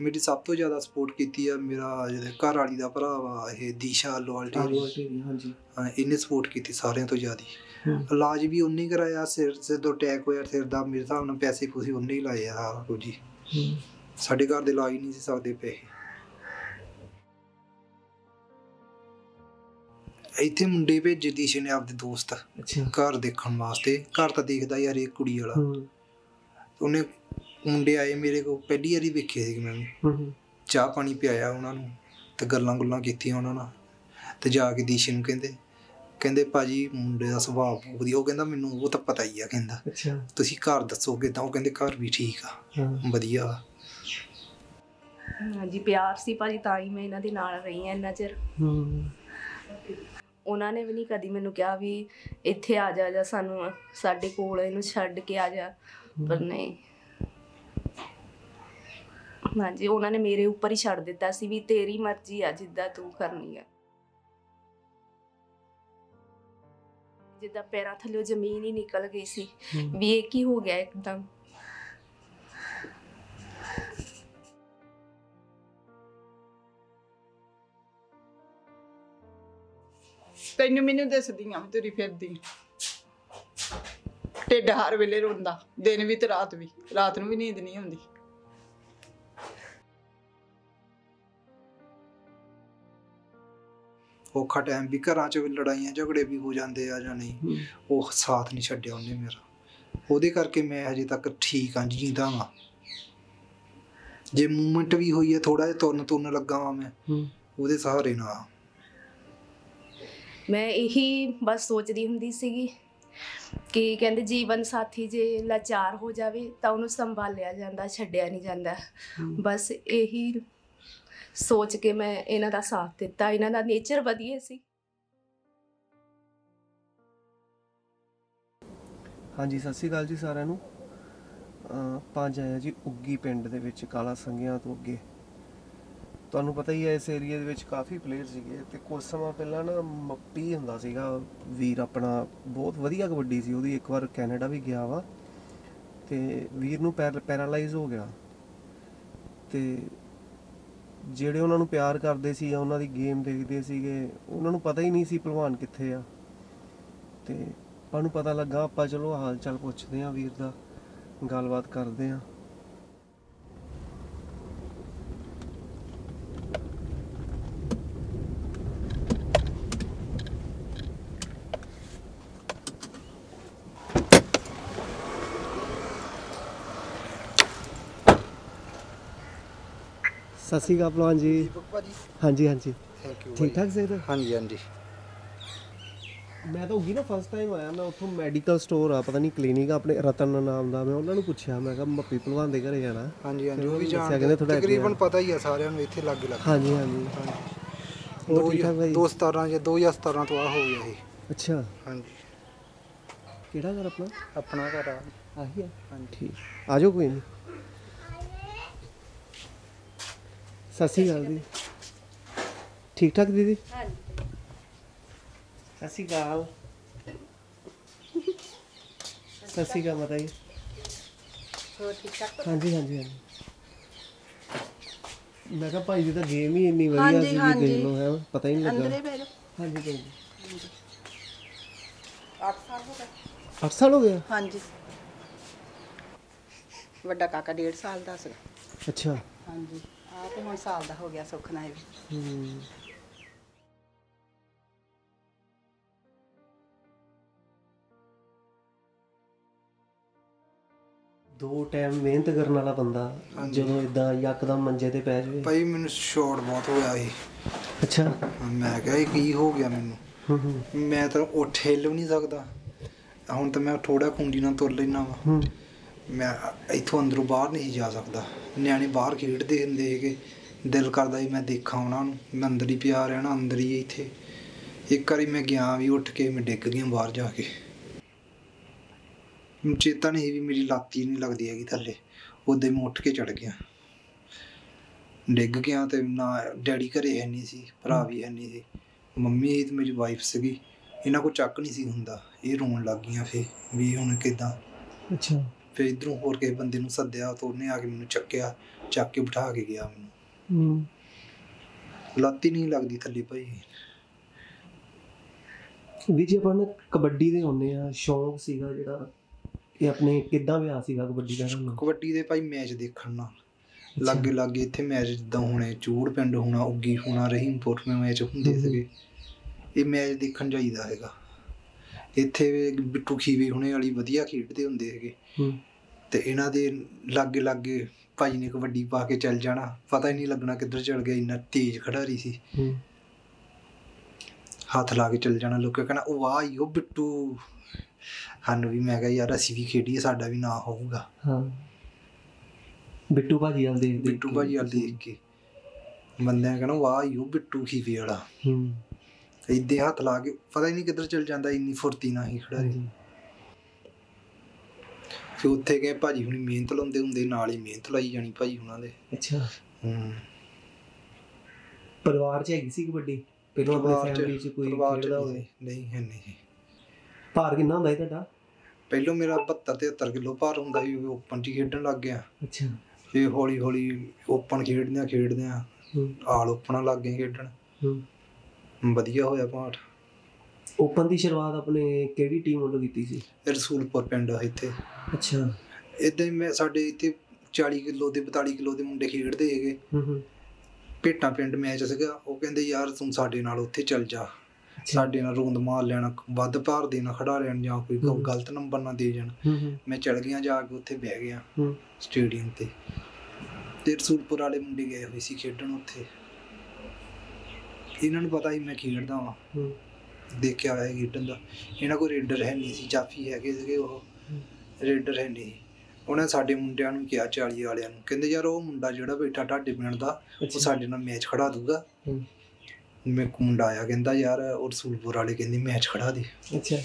ਮੇਰੀ ਸਭ ਤੋਂ ਜ਼ਿਆਦਾ ਸਪੋਰਟ ਕੀਤੀ ਆ ਮੇਰਾ ਜਿਹੜੇ ਘਰ ਵਾਲੀ ਦਾ ਭਰਾ ਵਾ ਇਹ ਦੀਸ਼ਾ ਲੋਲਟੀ ਹਾਂਜੀ। ਇਹਨੇ ਸਪੋਰਟ ਕੀਤੀ ਸਾਰਿਆਂ ਤੋਂ ਜ਼ਿਆਦਾ। ਹੂੰ। ਇਲਾਜ ਵੀ ਉਹਨੇ ਹੀ ਕਰਾਇਆ ਸਿਰ ਸਿਰ ਤੋਂ ਅਟੈਕ ਹੋਇਆ ਸਿਰ ਦਾ ਮੇਰੇ ਹਿਸਾਬ ਨਾਲ ਪੈਸੇ ਪੂਸੇ ਉਹਨੇ ਹੀ ਲਾਏ ਆ ਸਾਰਾ ਕੁਝ ਹੀ। ਹੂੰ। ਸਾਡੇ ਘਰ ਦੇ ਲਾ ਹੀ ਨਹੀਂ ਸੀ ਸਕਦੇ ਪੈਸੇ ਇੱਥੇ ਮੁੰਡੇ ਭੇਜੇ ਦੀਸ਼ੇ ਨੇ ਆਪਦੇ ਦੋਸਤ ਘਰ ਦੇਖਣ ਵਾਸਤੇ। ਘਰ ਤਾਂ ਦੇਖਦਾ ਯਾਰ ਇਹ ਕੁੜੀ ਵਾਲਾ। ਹੂੰ। ਉਹਨੇ ਮੁੰਡੇ ਆਏ ਮੇਰੇ ਕੋਲ ਪਹਿਲੀ ਵਾਰੀ ਵੇਖੇ ਸੀ ਮੈਂ। ਹੂੰ ਚਾਹ ਪਾਣੀ ਪਿਆਇਆ ਉਹਨਾਂ ਨੂੰ ਤੇ ਗੱਲਾਂ ਗੁੱਲਾਂ ਕੀਤੀਆਂ ਉਹਨਾਂ ਨਾਲ। ਤੇ ਜਾ ਕੇ ਦੀਸ਼ੇ ਨੂੰ ਕਹਿੰਦੇ ਕਹਿੰਦੇ ਭਾਜੀ ਮੁੰਡੇ ਦਾ ਸੁਭਾਅ ਬਹੁਤ ਵਧੀਆ। ਉਹ ਕਹਿੰਦਾ ਮੈਨੂੰ ਉਹ ਤਾਂ ਪਤਾ ਹੀ ਆ ਕਹਿੰਦਾ। ਅੱਛਾ। ਤੁਸੀਂ ਘਰ ਦੱਸੋਗੇ ਤਾਂ ਉਹ ਕਹਿੰਦੇ ਘਰ ਵੀ ਠੀਕ ਆ। ਵਧੀਆ। ਹਾਂਜੀ ਪਿਆਰ ਸੀ ਭਾਜੀ ਤਾਂ ਹੀ ਮੈਂ ਇਹਨਾਂ ਦੇ ਨਾਲ ਰਹੀ ਹਾਂ ਇੰਨਾ ਚਿਰ। ਹੂੰ। ਉਹਨਾਂ ਨੇ ਵੀ ਨਹੀਂ ਕਦੀ ਮੈਨੂੰ ਕਿਹਾ ਵੀ ਇੱਥੇ ਆ ਜਾ ਜਾਂ ਸਾਨੂੰ ਸਾਡੇ ਕੋਲ ਇਹਨੂੰ ਛੱਡ ਕੇ ਆ ਜਾ। ਪਰ ਨਹੀਂ। ਹਾਂਜੀ ਉਹਨਾਂ ਨੇ ਮੇਰੇ ਉੱਪਰ ਹੀ ਛੱਡ ਦਿੱਤਾ ਸੀ ਵੀ ਤੇਰੀ ਮਰਜ਼ੀ ਆ ਜਿੱਦਾਂ ਤੂੰ ਕਰਨੀ ਆ। ਜਿੱਦਾਂ ਪੈਰਾਂ ਥੱਲੇ ਜ਼ਮੀਨ ਹੀ ਨਿਕਲ ਗਈ ਸੀ। ਵੀ ਇਹ ਕੀ ਹੋ ਗਿਆ ਇੱਕਦਮ? ਤੈਨੂੰ ਮੈਨੂੰ ਦੱਸਦੀਆਂ ਵੀ ਤੁਰੀ ਫਿਰਦੀ। ਢਿੱਡ ਹਰ ਵੇਲੇ ਰੋਂਦਾ ਦਿਨ ਵੀ ਤੇ ਰਾਤ ਵੀ ਰਾਤ ਨੂੰ ਵੀ ਨੀਂਦ ਨਹੀਂ ਆਉਂਦੀ। ਔਖਾ ਟਾਈਮ ਵੀ ਘਰਾਂ 'ਚ ਵੀ ਲੜਾਈਆਂ ਝਗੜੇ ਵੀ ਹੋ ਜਾਂਦੇ ਆ ਜਾਂ ਨਹੀਂ। ਉਹ ਸਾਥ ਨਹੀਂ ਛੱਡਿਆ ਉਹਨੇ ਮੇਰਾ। ਉਹਦੇ ਕਰਕੇ ਮੈਂ ਹਜੇ ਤੱਕ ਠੀਕ ਹਾਂ ਜੀਂਦਾ ਵਾਂ। ਜੇ ਮੂਵਮੈਂਟ ਵੀ ਹੋਈ ਹੈ ਥੋੜਾ ਜਿਹਾ ਤੁਰਨ ਤੁਰਨ ਲੱਗਾ ਵਾਂ ਮੈਂ ਉਹਦੇ ਸਹਾਰੇ ਨਾਲ। ਮੈਂ ਇਹੀ ਬਸ ਸੋਚਦੀ ਹੁੰਦੀ ਸੀਗੀ ਕਿ ਕਹਿੰਦੇ ਜੀਵਨ ਸਾਥੀ ਜੇ ਲਾਚਾਰ ਹੋ ਜਾਵੇ ਤਾਂ ਉਹਨੂੰ ਸੰਭਾਲਿਆ ਜਾਂਦਾ ਛੱਡਿਆ ਨਹੀਂ ਜਾਂਦਾ। ਬਸ ਇਹੀ ਸੋਚ ਕੇ ਮੈਂ ਇਹਨਾਂ ਦਾ ਸਾਥ ਦਿੱਤਾ, ਇਹਨਾਂ ਦਾ ਨੇਚਰ ਵਧੀਆ ਸੀ। ਹਾਂਜੀ, ਸਤਿ ਸ਼੍ਰੀ ਅਕਾਲ ਜੀ ਸਾਰਿਆਂ ਨੂੰ। ਅਹ ਪੰਜ ਆਇਆ ਜੀ ਉੱਗੀ ਪਿੰਡ ਦੇ ਵਿੱਚ, ਕਾਲਾ ਸੰਗਿਆਂ ਤੋਂ ਅੱਗੇ। ਤੁਹਾਨੂੰ ਪਤਾ ਹੀ ਹੈ, ਇਸ ਏਰੀਆ ਦੇ ਵਿੱਚ ਕਾਫੀ ਪਲੇਅਰ ਸੀਗੇ ਤੇ ਕੁਝ ਸਮਾਂ ਪਹਿਲਾਂ ਨਾ ਮੱਪੀ ਹੁੰਦਾ ਸੀਗਾ ਵੀਰ ਆਪਣਾ, ਬਹੁਤ ਵਧੀਆ ਕਬੱਡੀ ਸੀ ਉਹਦੀ। ਇੱਕ ਵਾਰ ਕੈਨੇਡਾ ਵੀ ਗਿਆ ਵਾ ਤੇ ਵੀਰ ਨੂੰ ਪੈਰ ਪੈਰਾਲਾਈਜ਼ ਹੋ ਗਿਆ। ਤੇ ਜਿਹੜੇ ਉਹਨਾਂ ਨੂੰ ਪਿਆਰ ਕਰਦੇ ਸੀ ਜਾਂ ਉਹਨਾਂ ਦੀ ਗੇਮ ਦੇਖਦੇ ਸੀਗੇ, ਉਹਨਾਂ ਨੂੰ ਪਤਾ ਹੀ ਨਹੀਂ ਸੀ ਭਲਵਾਨ ਕਿੱਥੇ ਆ। ਤੇ ਆਪਾਂ ਨੂੰ ਪਤਾ ਲੱਗਾ, ਆਪਾਂ ਚਲੋ ਹਾਲ ਚਾਲ ਪੁੱਛਦੇ ਆਂ ਵੀਰ ਦਾ, ਗੱਲਬਾਤ ਕਰਦੇ ਆਂ ਸਤਿ ਸ਼੍ਰੀ ਅਕਾਲ ਭਲਵਾਨ ਜੀ। ਹਾਂਜੀ ਹਾਂਜੀ। ਥੈਂਕ ਯੂ ਠੀਕ ਠਾਕ ਸੇ ਹਾਂਜੀ ਹਾਂਜੀ। ਮੈਂ ਤਾਂ ਉੱਗੀ ਨਾ ਫਸਟ ਟਾਈਮ ਆਇਆ ਮੈਂ ਉੱਥੋਂ ਮੈਡੀਕਲ ਸਟੋਰ ਆ ਪਤਾ ਨਹੀਂ ਕਲੀਨਿਕ ਆਪਣੇ ਰਤਨ ਨਾਮ ਦਾ ਮੈਂ ਉਹਨਾਂ ਨੂੰ ਪੁੱਛਿਆ ਮੈਂ ਕਿਹਾ ਮੱਪੀ ਭਲਵਾਨ ਦੇ ਘਰੇ ਜਾਣਾ। ਹਾਂਜੀ ਹਾਂਜੀ ਉਹ ਵੀ ਜਾਣਦੇ ਤਕਰੀਬਨ ਪਤਾ ਹੀ ਆ ਸਾਰਿਆਂ ਨੂੰ ਇੱਥੇ ਲੱਗ ਲੱਗ ਹਾਂਜੀ ਹਾਂਜੀ। ਹੋਰ ਠੀਕ ਠਾਕ ਭਾਈ? 2017 ਜਾਂ 2017 ਤੋਂ ਆ ਹੋ ਗਿਆ ਇਹ। ਅੱਛਾ। ਹਾਂਜੀ। ਕਿਹੜਾ ਘਰ ਆਪਣਾ? ਆਪਣਾ ਘਰ ਆ। ਆਹੀ ਆ। ਹਾਂਜੀ। ਠੀਕ। ਆ ਜਾਓ ਕੋਈ ਨਹੀਂ ਸਤਿ ਸ਼੍ਰੀ ਅਕਾਲ ਜੀ। ਠੀਕ ਠਾਕ ਦੀਦੀ? ਹਾਂਜੀ ਸਤਿ ਸ਼੍ਰੀ ਅਕਾਲ। ਸਤਿ ਸ਼੍ਰੀ ਅਕਾਲ ਮਾਤਾ ਜੀ। ਹੋਰ ਠੀਕ ਠਾਕ? ਹਾਂਜੀ ਹਾਂਜੀ ਹਾਂਜੀ। ਮੈਂ ਕਿਹਾ ਭਾਈ ਦੀ ਤਾਂ ਗੇਮ ਹੀ ਇੰਨੀ ਵਧੀਆ ਸੀ। ਦੇਖ ਲਓ ਹੈ ਪਤਾ ਹੀ ਨਹੀਂ ਅੰਦਰੇ ਲੱਗਾ ਬੈਠੋ ਹਾਂਜੀ ਕੋਈ ਨਹੀਂ 8 ਸਾਲ ਹੋ ਗਏ। 8 ਸਾਲ ਹੋ ਗਿਆ ਹਾਂਜੀ। ਵੱਡਾ ਕਾਕਾ 1.5 ਸਾਲ ਦਾ ਸੀ। ਅੱਛਾ। ਹਾਂਜੀ। ਆ ਤੇ ਹੁਣ ਸਾਲ ਦਾ ਹੋ ਗਿਆ ਸੁੱਖ ਨਾਲ ਵੀ। ਹੂੰ। ਦੋ ਟਾਈਮ ਮਿਹਨਤ ਕਰਨ ਵਾਲਾ ਬੰਦਾ ਜਦੋਂ ਇਦਾਂ ਯਕਦਮ ਮੰਜੇ ਤੇ ਪੈ ਜਾਵੇ। ਭਾਈ ਮੈਨੂੰ ਸ਼ੌਟ ਬਹੁਤ ਹੋਇਆ ਸੀ। ਅੱਛਾ। ਮੈਂ ਕਿਹਾ ਇਹ ਕੀ ਹੋ ਗਿਆ ਮੈਨੂੰ? ਮੈਂ ਤਾਂ ਉੱਠ ਹਿੱਲ ਵੀ ਨਹੀਂ ਸਕਦਾ। ਹੁਣ ਤਾਂ ਮੈਂ ਥੋੜਾ ਕੁੰਡੀ ਨਾਲ ਤੁਰ ਲੈਣਾ ਵਾ। ਮੈਂ ਇੱਥੋਂ ਅੰਦਰੋਂ ਬਾਹਰ ਨਹੀਂ ਜਾ ਸਕਦਾ। ਨਿਆਣੇ ਬਾਹਰ ਖੇਡਦੇ ਹੁੰਦੇ ਹੈਗੇ ਦਿਲ ਕਰਦਾ ਸੀ ਮੈਂ ਦੇਖਾਂ ਉਹਨਾਂ ਨੂੰ। ਮੈਂ ਅੰਦਰ ਹੀ ਪਿਆ ਰਹਿਣਾ, ਅੰਦਰ ਹੀ ਇੱਥੇ। ਇੱਕ ਵਾਰੀ ਮੈਂ ਗਿਆ ਵੀ, ਉੱਠ ਕੇ ਮੈਂ ਡਿੱਗ ਗਿਆ ਬਾਹਰ ਜਾ ਕੇ। ਚੇਤਾ ਨਹੀਂ ਸੀ ਵੀ ਮੇਰੀ ਲਾਤੀ ਨਹੀਂ ਲੱਗਦੀ ਹੈਗੀ ਥੱਲੇ। ਉਦੋਂ ਮੈਂ ਉੱਠ ਕੇ ਚੜ ਗਿਆ। ਡਿੱਗ ਗਿਆ ਤੇ ਨਾ ਡੈਡੀ ਘਰੇ ਹੈ ਨਹੀਂ ਸੀ, ਭਰਾ ਵੀ ਹੈ ਨਹੀਂ ਸੀ। ਮੰਮੀ ਤੇ ਮੇਰੀ ਵਾਈਫ ਸੀਗੀ। ਇਹਨਾਂ ਕੋ ਚੱਕ ਨਹੀਂ ਸੀ ਹੁੰਦਾ। ਇਹ ਰੋਣ ਲੱਗ ਗਈਆਂ ਫੇ ਵੀ ਹੁਣ ਕਿਦਾਂ। ਅੱਛਾ। ਫਿਰ ਇਧਰੋਂ ਹੋਰ ਕਿਸੇ ਬੰਦੇ ਨੂੰ ਸੱਦਿਆ ਤਾਂ ਉਹਨੇ ਆ ਕੇ ਮੈਨੂੰ ਚੱਕਿਆ ਚੱਕ ਕੇ ਬਿਠਾ ਕੇ ਗਿਆ ਮੈਨੂੰ। ਹੂੰ। ਲੱਤ ਹੀ ਨਹੀਂ ਲੱਗਦੀ ਥੱਲੇ ਭਾਈ। ਵੀ ਜੇ ਆਪਾਂ ਨਾ ਕਬੱਡੀ ਦੇ ਹੁੰਨੇ ਆ ਸ਼ੌਂਕ ਸੀਗਾ ਜਿਹੜਾ ਇਹ ਆਪਣੇ ਕਿੱਦਾਂ ਵਿਆਹ ਸੀਗਾ ਕਬੱਡੀ ਦਾ ਤੁਹਾਨੂੰ ਕਬੱਡੀ ਦੇ ਭਾਈ ਮੈਚ ਦੇਖਣ ਨਾਲ। ਲਾਗੇ ਲਾਗੇ ਇੱਥੇ ਮੈਚ ਜਿੱਦਾਂ ਹੋਣੇ ਚੂੜ ਪਿੰਡ ਹੋਣਾ ਉੱਗੀ ਹੋਣਾ ਰਹੀਮਪੁਰ ਮੇ ਮੈਚ ਹੁੰਦੇ। ਸੀਗੇ। ਇਹ ਮੈਚ ਦੇਖਣ ਜਾਈਦਾ ਹੈਗਾ। ਇੱਥੇ ਵੀ ਬਿੱਟੂ ਖੀਵੇ ਹੁਣੇ ਵਾਲੀ ਵਧੀਆ ਖੇਡਦੇ ਹੁੰਦੇ ਹੈਗੇ। ਤੇ ਇਹਨਾਂ ਦੇ ਲਾਗੇ ਲਾਗੇ ਭਾਈ ਨੇ ਕਬੱਡੀ ਪਾ ਕੇ ਚੱਲ ਜਾਣਾ। ਪਤਾ ਹੀ ਨਹੀਂ ਲੱਗਣਾ ਕਿੱਧਰ ਚਲ ਗਿਆ ਇੰਨਾ ਤੇਜ਼ ਖਿਡਾਰੀ ਸੀ। ਹੱਥ ਲਾ ਕੇ ਚੱਲ ਜਾਣਾ ਲੋਕਾਂ ਕਹਿਣਾ ਉਹ ਵਾਹ ਉਹ ਬਿੱਟੂ। ਸਾਨੂੰ ਵੀ ਮੈਂ ਕਿਹਾ ਯਾਰ ਅਸੀਂ ਵੀ ਖੇਡੀਏ ਸਾਡਾ ਵੀ ਨਾਂ ਹੋਊਗਾ। ਹਾਂ। ਬਿੱਟੂ ਭਾਜੀ ਵਾਲ ਦੇਖ ਬਿੱਟੂ ਭਾਜੀ ਵਾਲ ਦੇਖ ਕੇ। ਬੰਦਿਆਂ ਕਹਿਣਾ ਵਾਹ ਉਹ ਬਿੱਟੂ ਖੀਵੇ ਵਾਲਾ। ਹੂੰ। ਇੱਦੇ ਹੱਥ ਲਾ ਕੇ ਪਤਾ ਹੀ ਨਹੀਂ ਕਿੱਧਰ ਚੱਲ ਜਾਂਦਾ ਇੰਨੀ ਫੁਰਤੀ ਨਾਲ ਹੀ ਹਾਂਜੀ। ਫਿਰ ਉੱਥੇ ਗਏ ਭਾਜੀ ਹੁਣੀ ਮਿਹਨਤ ਲਾਉਂਦੇ ਹੁੰਦੇ ਨਾਲ ਹੀ ਮਿਹਨਤ ਲਾਈ ਜਾਣੀ ਭਾਜੀ ਹੁਣਾਂ ਦੇ। ਅੱਛਾ। ਹੂੰ। ਪਰਿਵਾਰ ਚ ਹੈਗੀ ਸੀ ਕਬੱਡੀ ਪਹਿਲਾਂ ਆਪਣੇ ਫੈਮਿਲੀ ਚ ਕੋਈ ਖੇਡਦਾ ਹੋਵੇ? ਨਹੀਂ ਹੈ ਨਹੀਂ ਭਾਰ ਕਿੰਨਾ ਹੁੰਦਾ ਸੀ ਤੁਹਾਡਾ? ਪਹਿਲੋਂ ਮੇਰਾ 72 73 ਕਿਲੋ ਭਾਰ ਹੁੰਦਾ ਸੀ ਓਪਨ 'ਚ ਖੇਡਣ ਲੱਗ ਗਿਆ। ਅੱਛਾ। ਫਿਰ ਹੌਲੀ ਹੌਲੀ ਓਪਨ ਖੇਡਦਿਆਂ ਖੇਡਦਿਆਂ ਹੂੰ। ਆਲ ਓਪਨਾਂ ਲੱਗ ਗਏ ਖੇਡਣ। ਹੂੰ। ਵਧੀਆ ਹੋਇਆ ਭਾਰ ਓਪਨ ਦੀ ਸ਼ੁਰੂਆਤ ਆਪਣੇ ਕਿਹੜੀ ਟੀਮ ਵੱਲੋਂ ਕੀਤੀ ਸੀ? ਰਸੂਲਪੁਰ ਪਿੰਡ ਆ ਇੱਥੇ। ਅੱਛਾ। ਇਦਾਂ ਹੀ ਮੈਂ ਸਾਡੇ ਇੱਥੇ 40 ਕਿਲੋ ਦੇ 42 ਕਿਲੋ ਦੇ ਮੁੰਡੇ ਖੇਡਦੇ ਹੈਗੇ। ਹੂੰ ਹੂੰ। ਭੇਟਾਂ ਪਿੰਡ ਮੈਚ ਸੀਗਾ ਉਹ ਕਹਿੰਦੇ ਯਾਰ ਤੂੰ ਸਾਡੇ ਨਾਲ ਉੱਥੇ ਚੱਲ ਜਾ। ਸਾਡੇ ਨਾਲ ਰੋਂਦ ਮਾਰ ਲੈਣਾ ਵੱਧ ਭਾਰ ਦੇਣਾ ਖੜਾ ਲੈਣ ਜਾਂ ਕੋਈ। ਗਲਤ ਨੰਬਰ ਨਾ ਦੇ ਜਾਣ। ਮੈਂ ਚਲ ਗਿਆ ਜਾ ਕੇ ਉੱਥੇ ਬਹਿ ਗਿਆ। ਸਟੇਡੀਅਮ ਤੇ। ਤੇ ਰਸੂਲਪੁਰ ਵਾਲੇ ਮੁੰਡੇ ਗਏ ਹੋਏ ਸੀ ਖੇਡਣ ਉੱਥੇ। ਇਹਨਾਂ ਨੂੰ ਪਤਾ ਸੀ ਮੈਂ ਖੇਡਦਾ ਵਾਂ। ਹੂੰ। ਦੇਖਿਆ ਹੋਇਆ ਖੇਡਣ ਦਾ। ਇਹਨਾਂ ਕੋਲ ਰੇਡਰ ਹੈ ਨਹੀਂ ਸੀ ਜਾਫੀ ਹੈਗੇ ਸੀਗੇ ਉਹ। ਰੇਡਰ ਹੈ ਨਹੀਂ। ਉਹਨੇ ਸਾਡੇ ਮੁੰਡਿਆਂ ਨੂੰ ਕਿਹਾ 40 ਵਾਲਿਆਂ ਨੂੰ। ਕਹਿੰਦੇ ਯਾਰ ਉਹ ਮੁੰਡਾ ਜਿਹੜਾ ਬੈਠਾ ਢਾਡੇ ਪਿੰਡ ਦਾ ਉਹ ਸਾਡੇ ਨਾਲ ਮੈਚ ਖੜਾ ਦੂਗਾ ਮੈਂ ਮੁੰਡਾ ਆਇਆ ਕਹਿੰਦਾ ਯਾਰ ਉਹ ਰਸੂਲਪੁਰ ਵਾਲੇ ਕਹਿੰਦੇ ਮੈਚ ਖੜਾ ਦੇ। ਅੱਛਾ।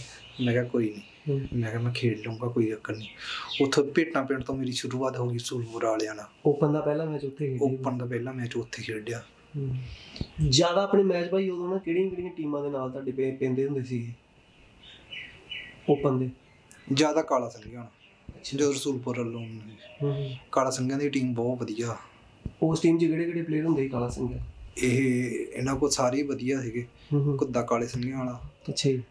ਮੈਂ ਕਿਹਾ ਕੋਈ ਨਹੀਂ। ਮੈਂ ਕਿਹਾ ਮੈਂ ਖੇਡ ਲਊਂਗਾ ਕੋਈ ਚੱਕਰ ਨਹੀਂ। ਉੱਥੋਂ ਭੇਟਾਂ ਪਿੰਡ ਤੋਂ ਮੇਰੀ ਸ਼ੁਰੂਆਤ ਹੋ ਗਈ ਰਸੂਲਪੁਰ ਵਾਲਿਆਂ ਨਾਲ। ਓਪਨ ਦਾ ਪਹਿਲਾ ਮੈਚ ਉੱਥੇ ਖੇਡਿਆ ਓਪਨ ਦਾ ਪਹਿਲਾ ਮੈਚ ਉੱਥੇ ਖੇਡਿਆ। ਜ਼ਿਆਦਾ ਆਪਣੇ ਮੈਚ ਭਾਈ ਉਦੋਂ ਨਾ ਕਿਹੜੀਆਂ ਕਿਹੜੀਆਂ ਟੀਮਾਂ ਦੇ ਨਾਲ ਤੁਹਾਡੇ ਪੈਂਦੇ ਹੁੰਦੇ ਸੀ ਓਪਨ ਦੇ ਜ਼ਿਆਦਾ ਕਾਲਾ ਸੰਘਿਆ ਜਦੋਂ ਰਸੂਲਪੁਰ ਵੱਲੋਂ। ਕਾਲਾ ਸੰਘਿਆਂ ਦੀ ਟੀਮ ਬਹੁਤ ਵਧੀਆ। ਉਸ ਟੀਮ 'ਚ ਕਿਹੜੇ ਕਿਹੜੇ ਪਲੇਅਰ ਹੁੰਦੇ ਸੀ ਕਾਲਾ ਸਿੰਘ ਇਹ ਇਹਨਾਂ ਕੋਲ ਸਾਰੇ ਵਧੀਆ ਸੀਗੇ। ਕੁੱਦਾ ਕਾਲੇ ਸੰਘਿਆਂ ਵਾਲਾ। ਅੱਛਾ ਜੀ।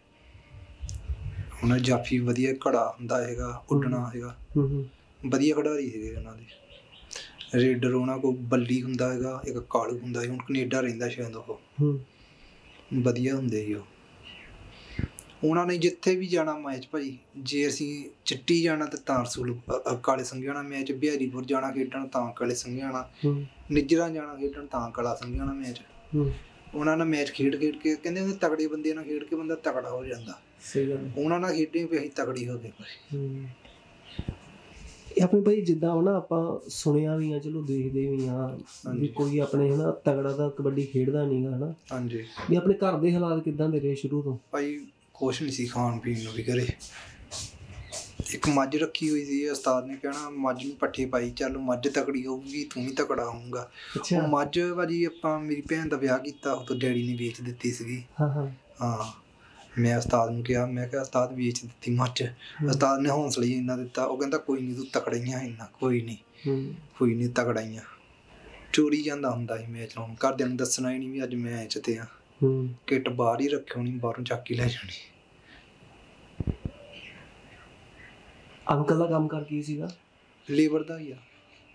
ਉਹਨਾਂ ਜਾਫੀ ਵਧੀਆ ਘੜਾ ਹੁੰਦਾ ਹੈਗਾ ਉੱਡਣਾ ਹੈਗਾ। ਹੂੰ ਹੂੰ। ਵਧੀਆ ਖਿਡਾਰੀ ਸੀਗੇ ਉਹਨਾਂ ਦੇ। ਰੇਡਰ ਉਹਨਾਂ ਕੋਲ ਬੱਲੀ ਹੁੰਦਾ ਹੈਗਾ ਇੱਕ ਕਾਲੂ ਹੁੰਦਾ ਸੀ ਹੁਣ ਕੈਨੇਡਾ ਰਹਿੰਦਾ ਸ਼ਾਇਦ ਉਹ। ਹੂੰ। ਵਧੀਆ ਹੁੰਦੇ ਸੀ ਉਹ। ਉਹਨਾਂ ਨੇ ਜਿੱਥੇ ਵੀ ਜਾਣਾ ਮੈਚ ਭਾਈ ਜੇ ਅਸੀਂ ਚਿੱਟੀ ਜਾਣਾ ਤੇ ਤਾਂ ਰਸੂਲ ਕਾਲੇ ਸੰਘਿਆਂ ਨਾਲ ਮੈਚ ਬਿਹਾਰੀਪੁਰ ਜਾਣਾ ਖੇਡਣ ਤਾਂ ਕਾਲੇ ਸੰਘਿਆਂ ਨਾਲ ਹੂੰ। ਨਿੱਜਰਾਂ ਜਾਣਾ ਖੇਡਣ ਤਾਂ ਕਾਲਾ ਸੰਘਿਆਂ ਨਾਲ ਮੈਚ ਹੂੰ। ਉਹਨਾਂ ਨਾਲ ਮੈਚ ਖੇਡ ਖੇਡ ਕੇ ਕਹਿੰਦੇ ਹੁੰਦੇ ਤਗੜੇ ਬੰਦੇ ਨਾਲ ਖੇਡ ਕੇ ਬੰਦਾ ਤਗੜਾ ਹੋ ਜਾਂਦਾ। ਸਹੀ ਗੱਲ। ਉਹਨਾਂ ਨਾਲ ਖੇਡੇ ਵੀ ਅਸੀਂ ਤਗੜੀ ਹੋ ਗਏ। ਹੂੰ। ਇਹ ਆਪਣੇ ਭਾਈ ਜਿੱਦਾਂ ਉਹ ਨਾ ਆਪਾਂ ਸੁਣਿਆ ਵੀ ਆ ਚਲੋ ਦੇਖਦੇ ਵੀ ਆ ਵੀ। ਕੋਈ ਆਪਣੇ ਹਨਾ ਤਗੜਾ ਦਾ ਕਬੱਡੀ ਖੇਡਦਾ ਨਹੀਂਗਾ ਹਨਾ। ਹਾਂਜੀ। ਵੀ ਆਪਣੇ ਘਰ ਦੇ ਹਾਲਾਤ ਕਿਦਾਂ ਦੇ ਰਹੇ ਸ਼ੁਰੂ ਤੋਂ? ਭਾਈ ਕੁਛ ਨਹੀਂ ਸੀ ਖਾਣ ਪੀਣ ਨੂੰ ਵੀ ਘਰੇ। ਇੱਕ ਮੱਝ ਰੱਖੀ ਹੋਈ ਸੀ ਉਸਤਾਦ ਨੇ ਕਹਿਣਾ ਮੱਝ ਨੂੰ ਪੱਠੇ ਪਾਈ ਚੱਲ ਮੱਝ ਤਕੜੀ ਹੋਊਗੀ ਤੂੰ ਵੀ ਤਕੜਾ ਹੋਊਗਾ। ਉਹ ਮੱਝ ਭਾਜੀ ਆਪਾਂ ਮੇਰੀ ਭੈਣ ਦਾ ਵਿਆਹ ਕੀਤਾ ਉਹ ਤੋਂ ਡੈਡੀ ਨੇ ਵੇਚ ਦਿੱਤੀ ਸੀਗੀ। ਹਾਂ ਹਾਂ। ਹਾਂ। ਮੈਂ ਉਸਤਾਦ ਨੂੰ ਕਿਹਾ ਮੈਂ ਕਿਹਾ ਉਸਤਾਦ ਵੇਚ ਦਿੱਤੀ ਮੱਝ। ਉਸਤਾਦ ਨੇ ਹੌਸਲਾ ਹੀ ਇੰਨਾ ਦਿੱਤਾ। ਉਹ ਕਹਿੰਦਾ ਕੋਈ ਨਹੀਂ ਤੂੰ ਤਕੜੀਆਂ ਇੰਨਾ ਕੋਈ ਨਹੀਂ ਕੋਈ ਨਹੀਂ ਤਕੜਾਈਆਂ। ਚੋਰੀ ਜਾਂਦਾ ਹੁੰਦਾ ਸੀ ਮੈਚ ਨੂੰ ਘਰਦਿਆਂ ਨੂੰ ਦੱਸਣਾ ਹੀ ਨਹੀਂ ਵੀ ਅੱਜ ਮੈਚ ਤੇ ਆ। ਕਿੱਟ ਬਾਹਰ ਹੀ ਰੱਖਿਓ ਨਹੀਂ ਬਾਹਰੋਂ ਚੱਕ ਕੇ ਲੈ ਜਾਣੀ। ਅੰਕਲ ਦਾ ਕੰਮ ਕਰ ਕੀ ਸੀਗਾ? ਲੇਬਰ ਦਾ ਹੀ ਆ।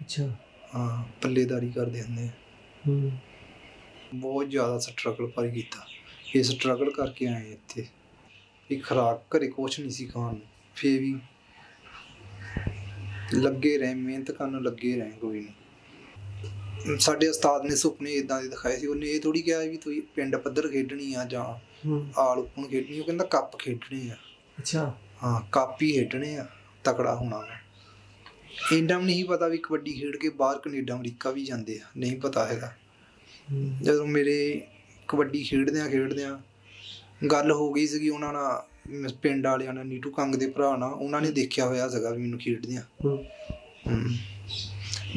ਅੱਛਾ। ਹਾਂ ਪੱਲੇਦਾਰੀ ਕਰਦੇ ਹੁੰਦੇ ਆ। ਹੂੰ। ਬਹੁਤ ਜ਼ਿਆਦਾ ਸਟਰਗਲ ਪਰ ਕੀਤਾ। ਇਹ ਸਟਰਗਲ ਕਰਕੇ ਆਏ ਇੱਥੇ। ਵੀ ਖਰਾਕ ਘਰੇ ਕੁਛ ਨਹੀਂ ਸੀ ਖਾਣ ਨੂੰ। ਫੇਰ ਵੀ ਲੱਗੇ ਰਹੇ ਮਿਹਨਤ ਕਰਨ ਲੱਗੇ ਰਹੇ ਕੋਈ ਨਹੀਂ। ਸਾਡੇ ਉਸਤਾਦ ਨੇ ਸੁਪਨੇ ਇਦਾਂ ਦੇ ਦਿਖਾਏ ਸੀ। ਉਹਨੇ ਇਹ ਥੋੜੀ ਕਿਹਾ ਵੀ ਤੁਸੀਂ ਪਿੰਡ ਪੱਧਰ ਖੇਡਣੀ ਆ ਜਾਂ ਆਲ ਉਪਨ ਖੇਡਣੀ ਉਹ ਕਹਿੰਦਾ ਕੱਪ ਖੇਡਣੇ ਆ। ਅੱਛਾ। ਹਾਂ ਕੱਪ ਹੀ ਖੇਡਣੇ ਆ ਤਕੜਾ ਹੋਣਾ ਇੰਨਾ ਵੀ ਨਹੀਂ ਪਤਾ ਵੀ ਕਬੱਡੀ ਖੇਡ ਕੇ ਬਾਹਰ ਕੈਨੇਡਾ ਅਮਰੀਕਾ ਵੀ ਜਾਂਦੇ ਆ। ਨਹੀਂ ਪਤਾ ਹੈਗਾ। ਜਦੋਂ ਮੇਰੇ ਕਬੱਡੀ ਖੇਡਦਿਆਂ ਖੇਡਦਿਆਂ ਗੱਲ ਹੋ ਗਈ ਸੀਗੀ ਉਹਨਾਂ ਨਾਲ ਪਿੰਡ ਵਾਲਿਆਂ ਨਾਲ ਨੀਟੂ ਕੰਗ ਦੇ ਭਰਾ ਨਾਲ ਉਹਨਾਂ ਨੇ ਦੇਖਿਆ ਹੋਇਆ ਸੀਗਾ ਵੀ ਮੈਨੂੰ ਖੇਡਦਿਆਂ।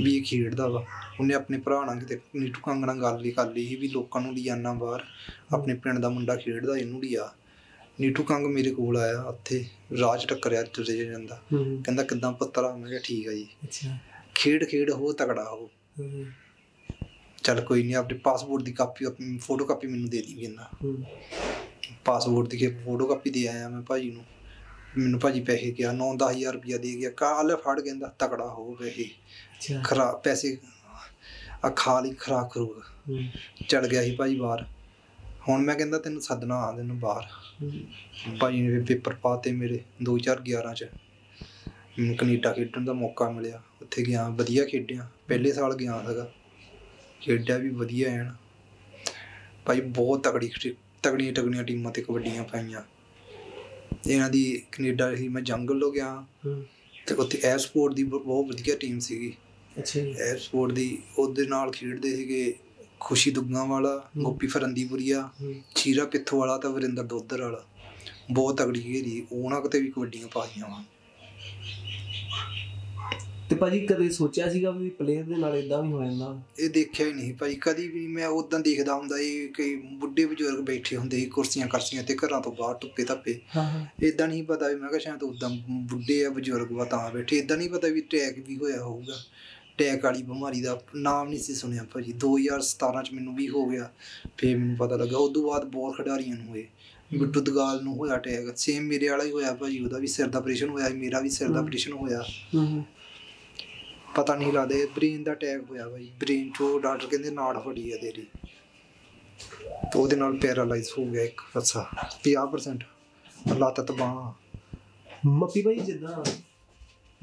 ਵੀ ਇਹ ਖੇਡਦਾ ਵਾ। ਉਹਨੇ ਆਪਣੇ ਭਰਾ ਨਾਲ ਕਿਤੇ ਨੀਟੂ ਕੰਗ ਨਾਲ ਗੱਲ ਹੀ ਕਰ ਲਈ ਸੀ ਵੀ ਲੋਕਾਂ ਨੂੰ ਲਿਆਣਾ ਬਾਹਰ ਆਪਣੇ ਪਿੰਡ ਦਾ ਮੁੰਡਾ ਖੇਡਦਾ ਇਹਨੂੰ ਲਿਆ। ਨੀਟੂ ਕੰਗ ਮੇਰੇ ਕੋਲ ਆਇਆ ਉੱਥੇ ਰਾਜ ਟੱਕਰਿਆ ਤੁਰੇ ਜਾਂਦਾ। ਕਹਿੰਦਾ ਕਿੱਦਾਂ ਪੁੱਤਰਾ ਮੈਂ ਕਿਹਾ ਠੀਕ ਆ ਜੀ। ਅੱਛਾ। ਖੇਡ ਖੇਡ ਹੋ ਤਕੜਾ ਹੋ ਹੂੰ। ਚੱਲ ਕੋਈ ਨਹੀਂ ਆਪਣੇ ਪਾਸਪੋਰਟ ਦੀ ਕਾਪੀ ਫੋਟੋ ਕਾਪੀ ਮੈਨੂੰ ਦੇ ਦੀ ਕਹਿੰਦਾ ਪਾਸਪੋਰਟ ਦੀ ਫੋਟੋ ਕਾਪੀ ਦੇ ਆਇਆ ਮੈਂ ਭਾਜੀ ਨੂੰ। ਮੈਨੂੰ ਭਾਜੀ ਪੈਸੇ ਕਿਹਾ 9-10000 ਰੁਪਇਆ ਦੇ ਗਿਆ। ਕਾਲ ਫੜ ਕਹਿੰਦਾ ਤਕੜਾ ਹੋ ਪੈਸੇ। ਖਰਾ ਪੈਸੇ ਆ ਖਾ ਲਈ ਖਰਾਕ ਕਰੂਗਾ ਹੂੰ। ਚੜ ਗਿਆ ਸੀ ਭਾਜੀ ਬਾਹਰ। ਹੁਣ ਮੈਂ ਕਹਿੰਦਾ ਤੈਨੂੰ ਸੱਦਣਾ ਆ ਤੈਨੂੰ ਬਾਹਰ। ਭਾਜੀ ਨੇ ਪੇਪਰ ਪਾਤੇ ਮੇਰੇ 2011 ਚ। ਮੈਨੂੰ ਕੈਨੇਡਾ ਖੇਡਣ ਦਾ ਮੌਕਾ ਮਿਲਿਆ। ਉੱਥੇ ਗਿਆ ਵਧੀਆ ਖੇਡਿਆ। ਪਹਿਲੇ ਸਾਲ ਗਿਆ ਸੀਗਾ। ਖੇਡਿਆ ਵੀ ਵਧੀਆ ਐਨ। ਭਾਈ ਬਹੁਤ ਤਕੜੀ ਤਕੜੀਆਂ ਤਕੜੀਆਂ ਟੀਮਾਂ ਤੇ ਕਬੱਡੀਆਂ ਪਾਈਆਂ। ਇਹਨਾਂ ਦੀ ਕੈਨੇਡਾ ਸੀ ਮੈਂ ਜੰਗਲ ਲੋ ਗਿਆ। ਤੇ ਉੱਥੇ ਐ ਸਪੋਰਟ ਦੀ ਬਹੁਤ ਵਧੀਆ ਟੀਮ ਸੀਗੀ। ਅੱਛਾ ਜੀ। ਐ ਸਪੋਰਟ ਦੀ ਉਹਦੇ ਨਾਲ ਖੇਡਦੇ ਸੀਗੇ ਖੁਸ਼ੀ ਦੁੱਗਾ ਵਾਲਾ। ਗੋਪੀ ਫਰੰਦੀਪੁਰੀਆ ਚੀਰਾ ਪਿੱਥੋਂ ਵਾਲਾ ਤਾਂ ਵਰਿੰਦਰ ਦੋਦਰ ਵਾਲਾ। ਬਹੁਤ ਤਗੜੀ ਘੇਰੀ ਉਹਨਾਂ ਕਿਤੇ ਵੀ ਕਬੱਡੀਆਂ ਪਾਈਆਂ ਵਾ। ਤੇ ਭਾਜੀ ਕਦੇ ਸੋਚਿਆ ਸੀਗਾ ਵੀ ਪਲੇਅਰ ਦੇ ਨਾਲ ਇਦਾਂ ਵੀ ਹੋ ਜਾਂਦਾ? ਇਹ ਦੇਖਿਆ ਹੀ ਨਹੀਂ ਭਾਈ ਕਦੀ ਵੀ ਮੈਂ ਉਦਾਂ ਦੇਖਦਾ ਹੁੰਦਾ ਸੀ ਕਈ ਬੁੱਢੇ ਬਜ਼ੁਰਗ ਬੈਠੇ ਹੁੰਦੇ ਸੀ ਕੁਰਸੀਆਂ ਕਰਸੀਆਂ ਤੇ ਘਰਾਂ ਤੋਂ ਬਾਹਰ ਟੁੱਪੇ ਧੱਪੇ। ਹਾਂ ਹਾਂ। ਇਦਾਂ ਨਹੀਂ ਪਤਾ ਵੀ ਮੈਂ ਕਿਹਾ ਸ਼ਾਇਦ ਉਦਾਂ ਬੁੱਢੇ ਆ ਬਜ਼ੁਰਗ ਵਾ ਤਾਂ ਬੈਠੇ। ਇਦਾਂ ਨਹੀਂ ਪਤਾ ਵੀ ਅਟੈਕ ਵੀ ਹੋਇਆ ਹੋਊਗਾ। ਅਟੈਕ ਵਾਲੀ ਬਿਮਾਰੀ ਦਾ ਨਾਮ ਨਹੀਂ ਸੀ ਸੁਣਿਆ ਭਾਜੀ। 2017 ਚ ਮੈਨੂੰ ਵੀ ਹੋ ਗਿਆ। ਫੇਰ ਮੈਨੂੰ ਪਤਾ ਲੱਗਾ ਉਸ ਤੋਂ ਬਾਅਦ ਬਹੁਤ ਖਿਡਾਰੀਆਂ ਨੂੰ ਹੋਏ। ਬਿੱਟੂ ਦਗਾਲ ਨੂੰ ਹੋਇਆ ਅਟੈਕ ਸੇਮ ਮੇਰੇ ਵਾਲਾ ਹੀ ਹੋਇਆ ਭਾਜੀ। ਉਹਦਾ ਵੀ ਸਿਰ ਦਾ ਆਪਰੇਸ਼ਨ ਹੋਇਆ ਮੇਰਾ ਵੀ ਸਿਰ ਦਾ। ਆਪਰੇਸ਼ਨ ਹੋਇਆ। ਪਤਾ ਨਹੀਂ ਲੱਗਦਾ ਬ੍ਰੇਨ ਦਾ ਅਟੈਕ ਹੋਇਆ ਭਾਈ ਬ੍ਰੇਨ ਚੋਂ ਡਾਕਟਰ ਕਹਿੰਦੇ ਨਾੜ ਫੜੀ ਆ ਤੇਰੀ। ਤੇ ਉਹਦੇ ਨਾਲ ਪੈਰਾਲਾਈਜ਼ ਹੋ ਗਿਆ ਇੱਕ ਪਾਸਾ 50% ਲੱਤ ਤੇ ਬਾਂਹ ਮੱਪੀ ਭਾਈ ਜਿੱਦਾਂ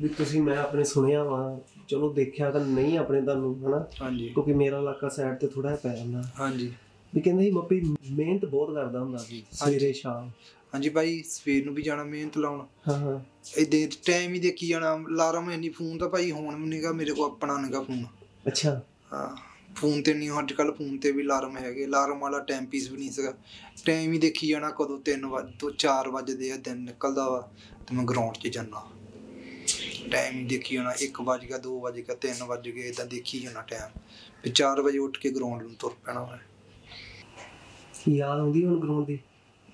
ਵੀ ਤੁਸੀਂ ਮੈਂ ਆਪਣੇ ਸੁਣਿਆ ਵਾ ਚਲੋ ਦੇਖਿਆ ਤਾਂ ਨਹੀਂ ਆਪਣੇ ਤੁਹਾਨੂੰ ਹਨਾ? ਹਾਂਜੀ। ਕਿਉਂਕਿ ਮੇਰਾ ਇਲਾਕਾ ਸਾਈਡ ਤੇ ਥੋੜਾ ਪੈ ਜਾਂਦਾ। ਹਾਂਜੀ। ਵੀ ਕਹਿੰਦੇ ਸੀ ਮੱਪੀ ਮਿਹਨਤ ਬਹੁਤ ਕਰਦਾ ਹੁੰਦਾ ਸੀ ਸਵੇਰੇ ਸ਼ਾਮ। ਹਾਂਜੀ ਭਾਈ ਸਵੇਰ ਨੂੰ ਵੀ ਜਾਣਾ ਮਿਹਨਤ ਲਾਉਣ। ਹਾਂ ਹਾਂ। ਇਦੇ ਟਾਈਮ ਹੀ ਦੇਖੀ ਜਾਣਾ ਲਾਰਮ ਇੰਨੀ ਫੋਨ ਤਾਂ ਭਾਈ ਹੁਣ ਵੀ ਨਹੀਂਗਾ ਮੇਰੇ ਕੋਲ ਆਪਣਾ ਨਹੀਂਗਾ ਫੋਨ ਅੱਛਾ। ਹਾਂ ਫੋਨ ਤੇ ਨਹੀਂ ਅੱਜ ਕੱਲ ਫੋਨ ਤੇ ਵੀ ਲਾਰਮ ਹੈਗੇ ਲਾਰਮ ਵਾਲਾ ਟਾਈਮ ਪੀਸ ਵੀ ਨਹੀਂ ਸੀਗਾ। ਟਾਈਮ ਹੀ ਦੇਖੀ ਜਾਣਾ ਕਦੋਂ 3 ਵਜੇ ਤੋਂ 4 ਵਜੇ ਆ ਦਿਨ ਨਿਕਲਦਾ ਵਾ ਤੇ ਮੈਂ ਗਰਾਊਂਡ 'ਚ ਜਾਣਾ ਟਾਈਮ ਹੀ ਦੇਖੀ ਜਾਣਾ 1 ਵਜ ਗਿਆ 2 ਵਜ ਗਿਆ 3 ਵਜ ਗਏ ਇਦਾਂ ਦੇਖੀ ਜਾਣਾ ਟਾਈਮ ਫਿਰ 4 ਵਜੇ ਉੱਠ ਕੇ ਗਰਾਊਂਡ ਨੂੰ ਤੁਰ ਪੈਣਾ ਮੈਂ। ਯਾਦ ਆਉਂਦੀ ਹੁਣ ਗਰਾਊਂਡ ਦੀ?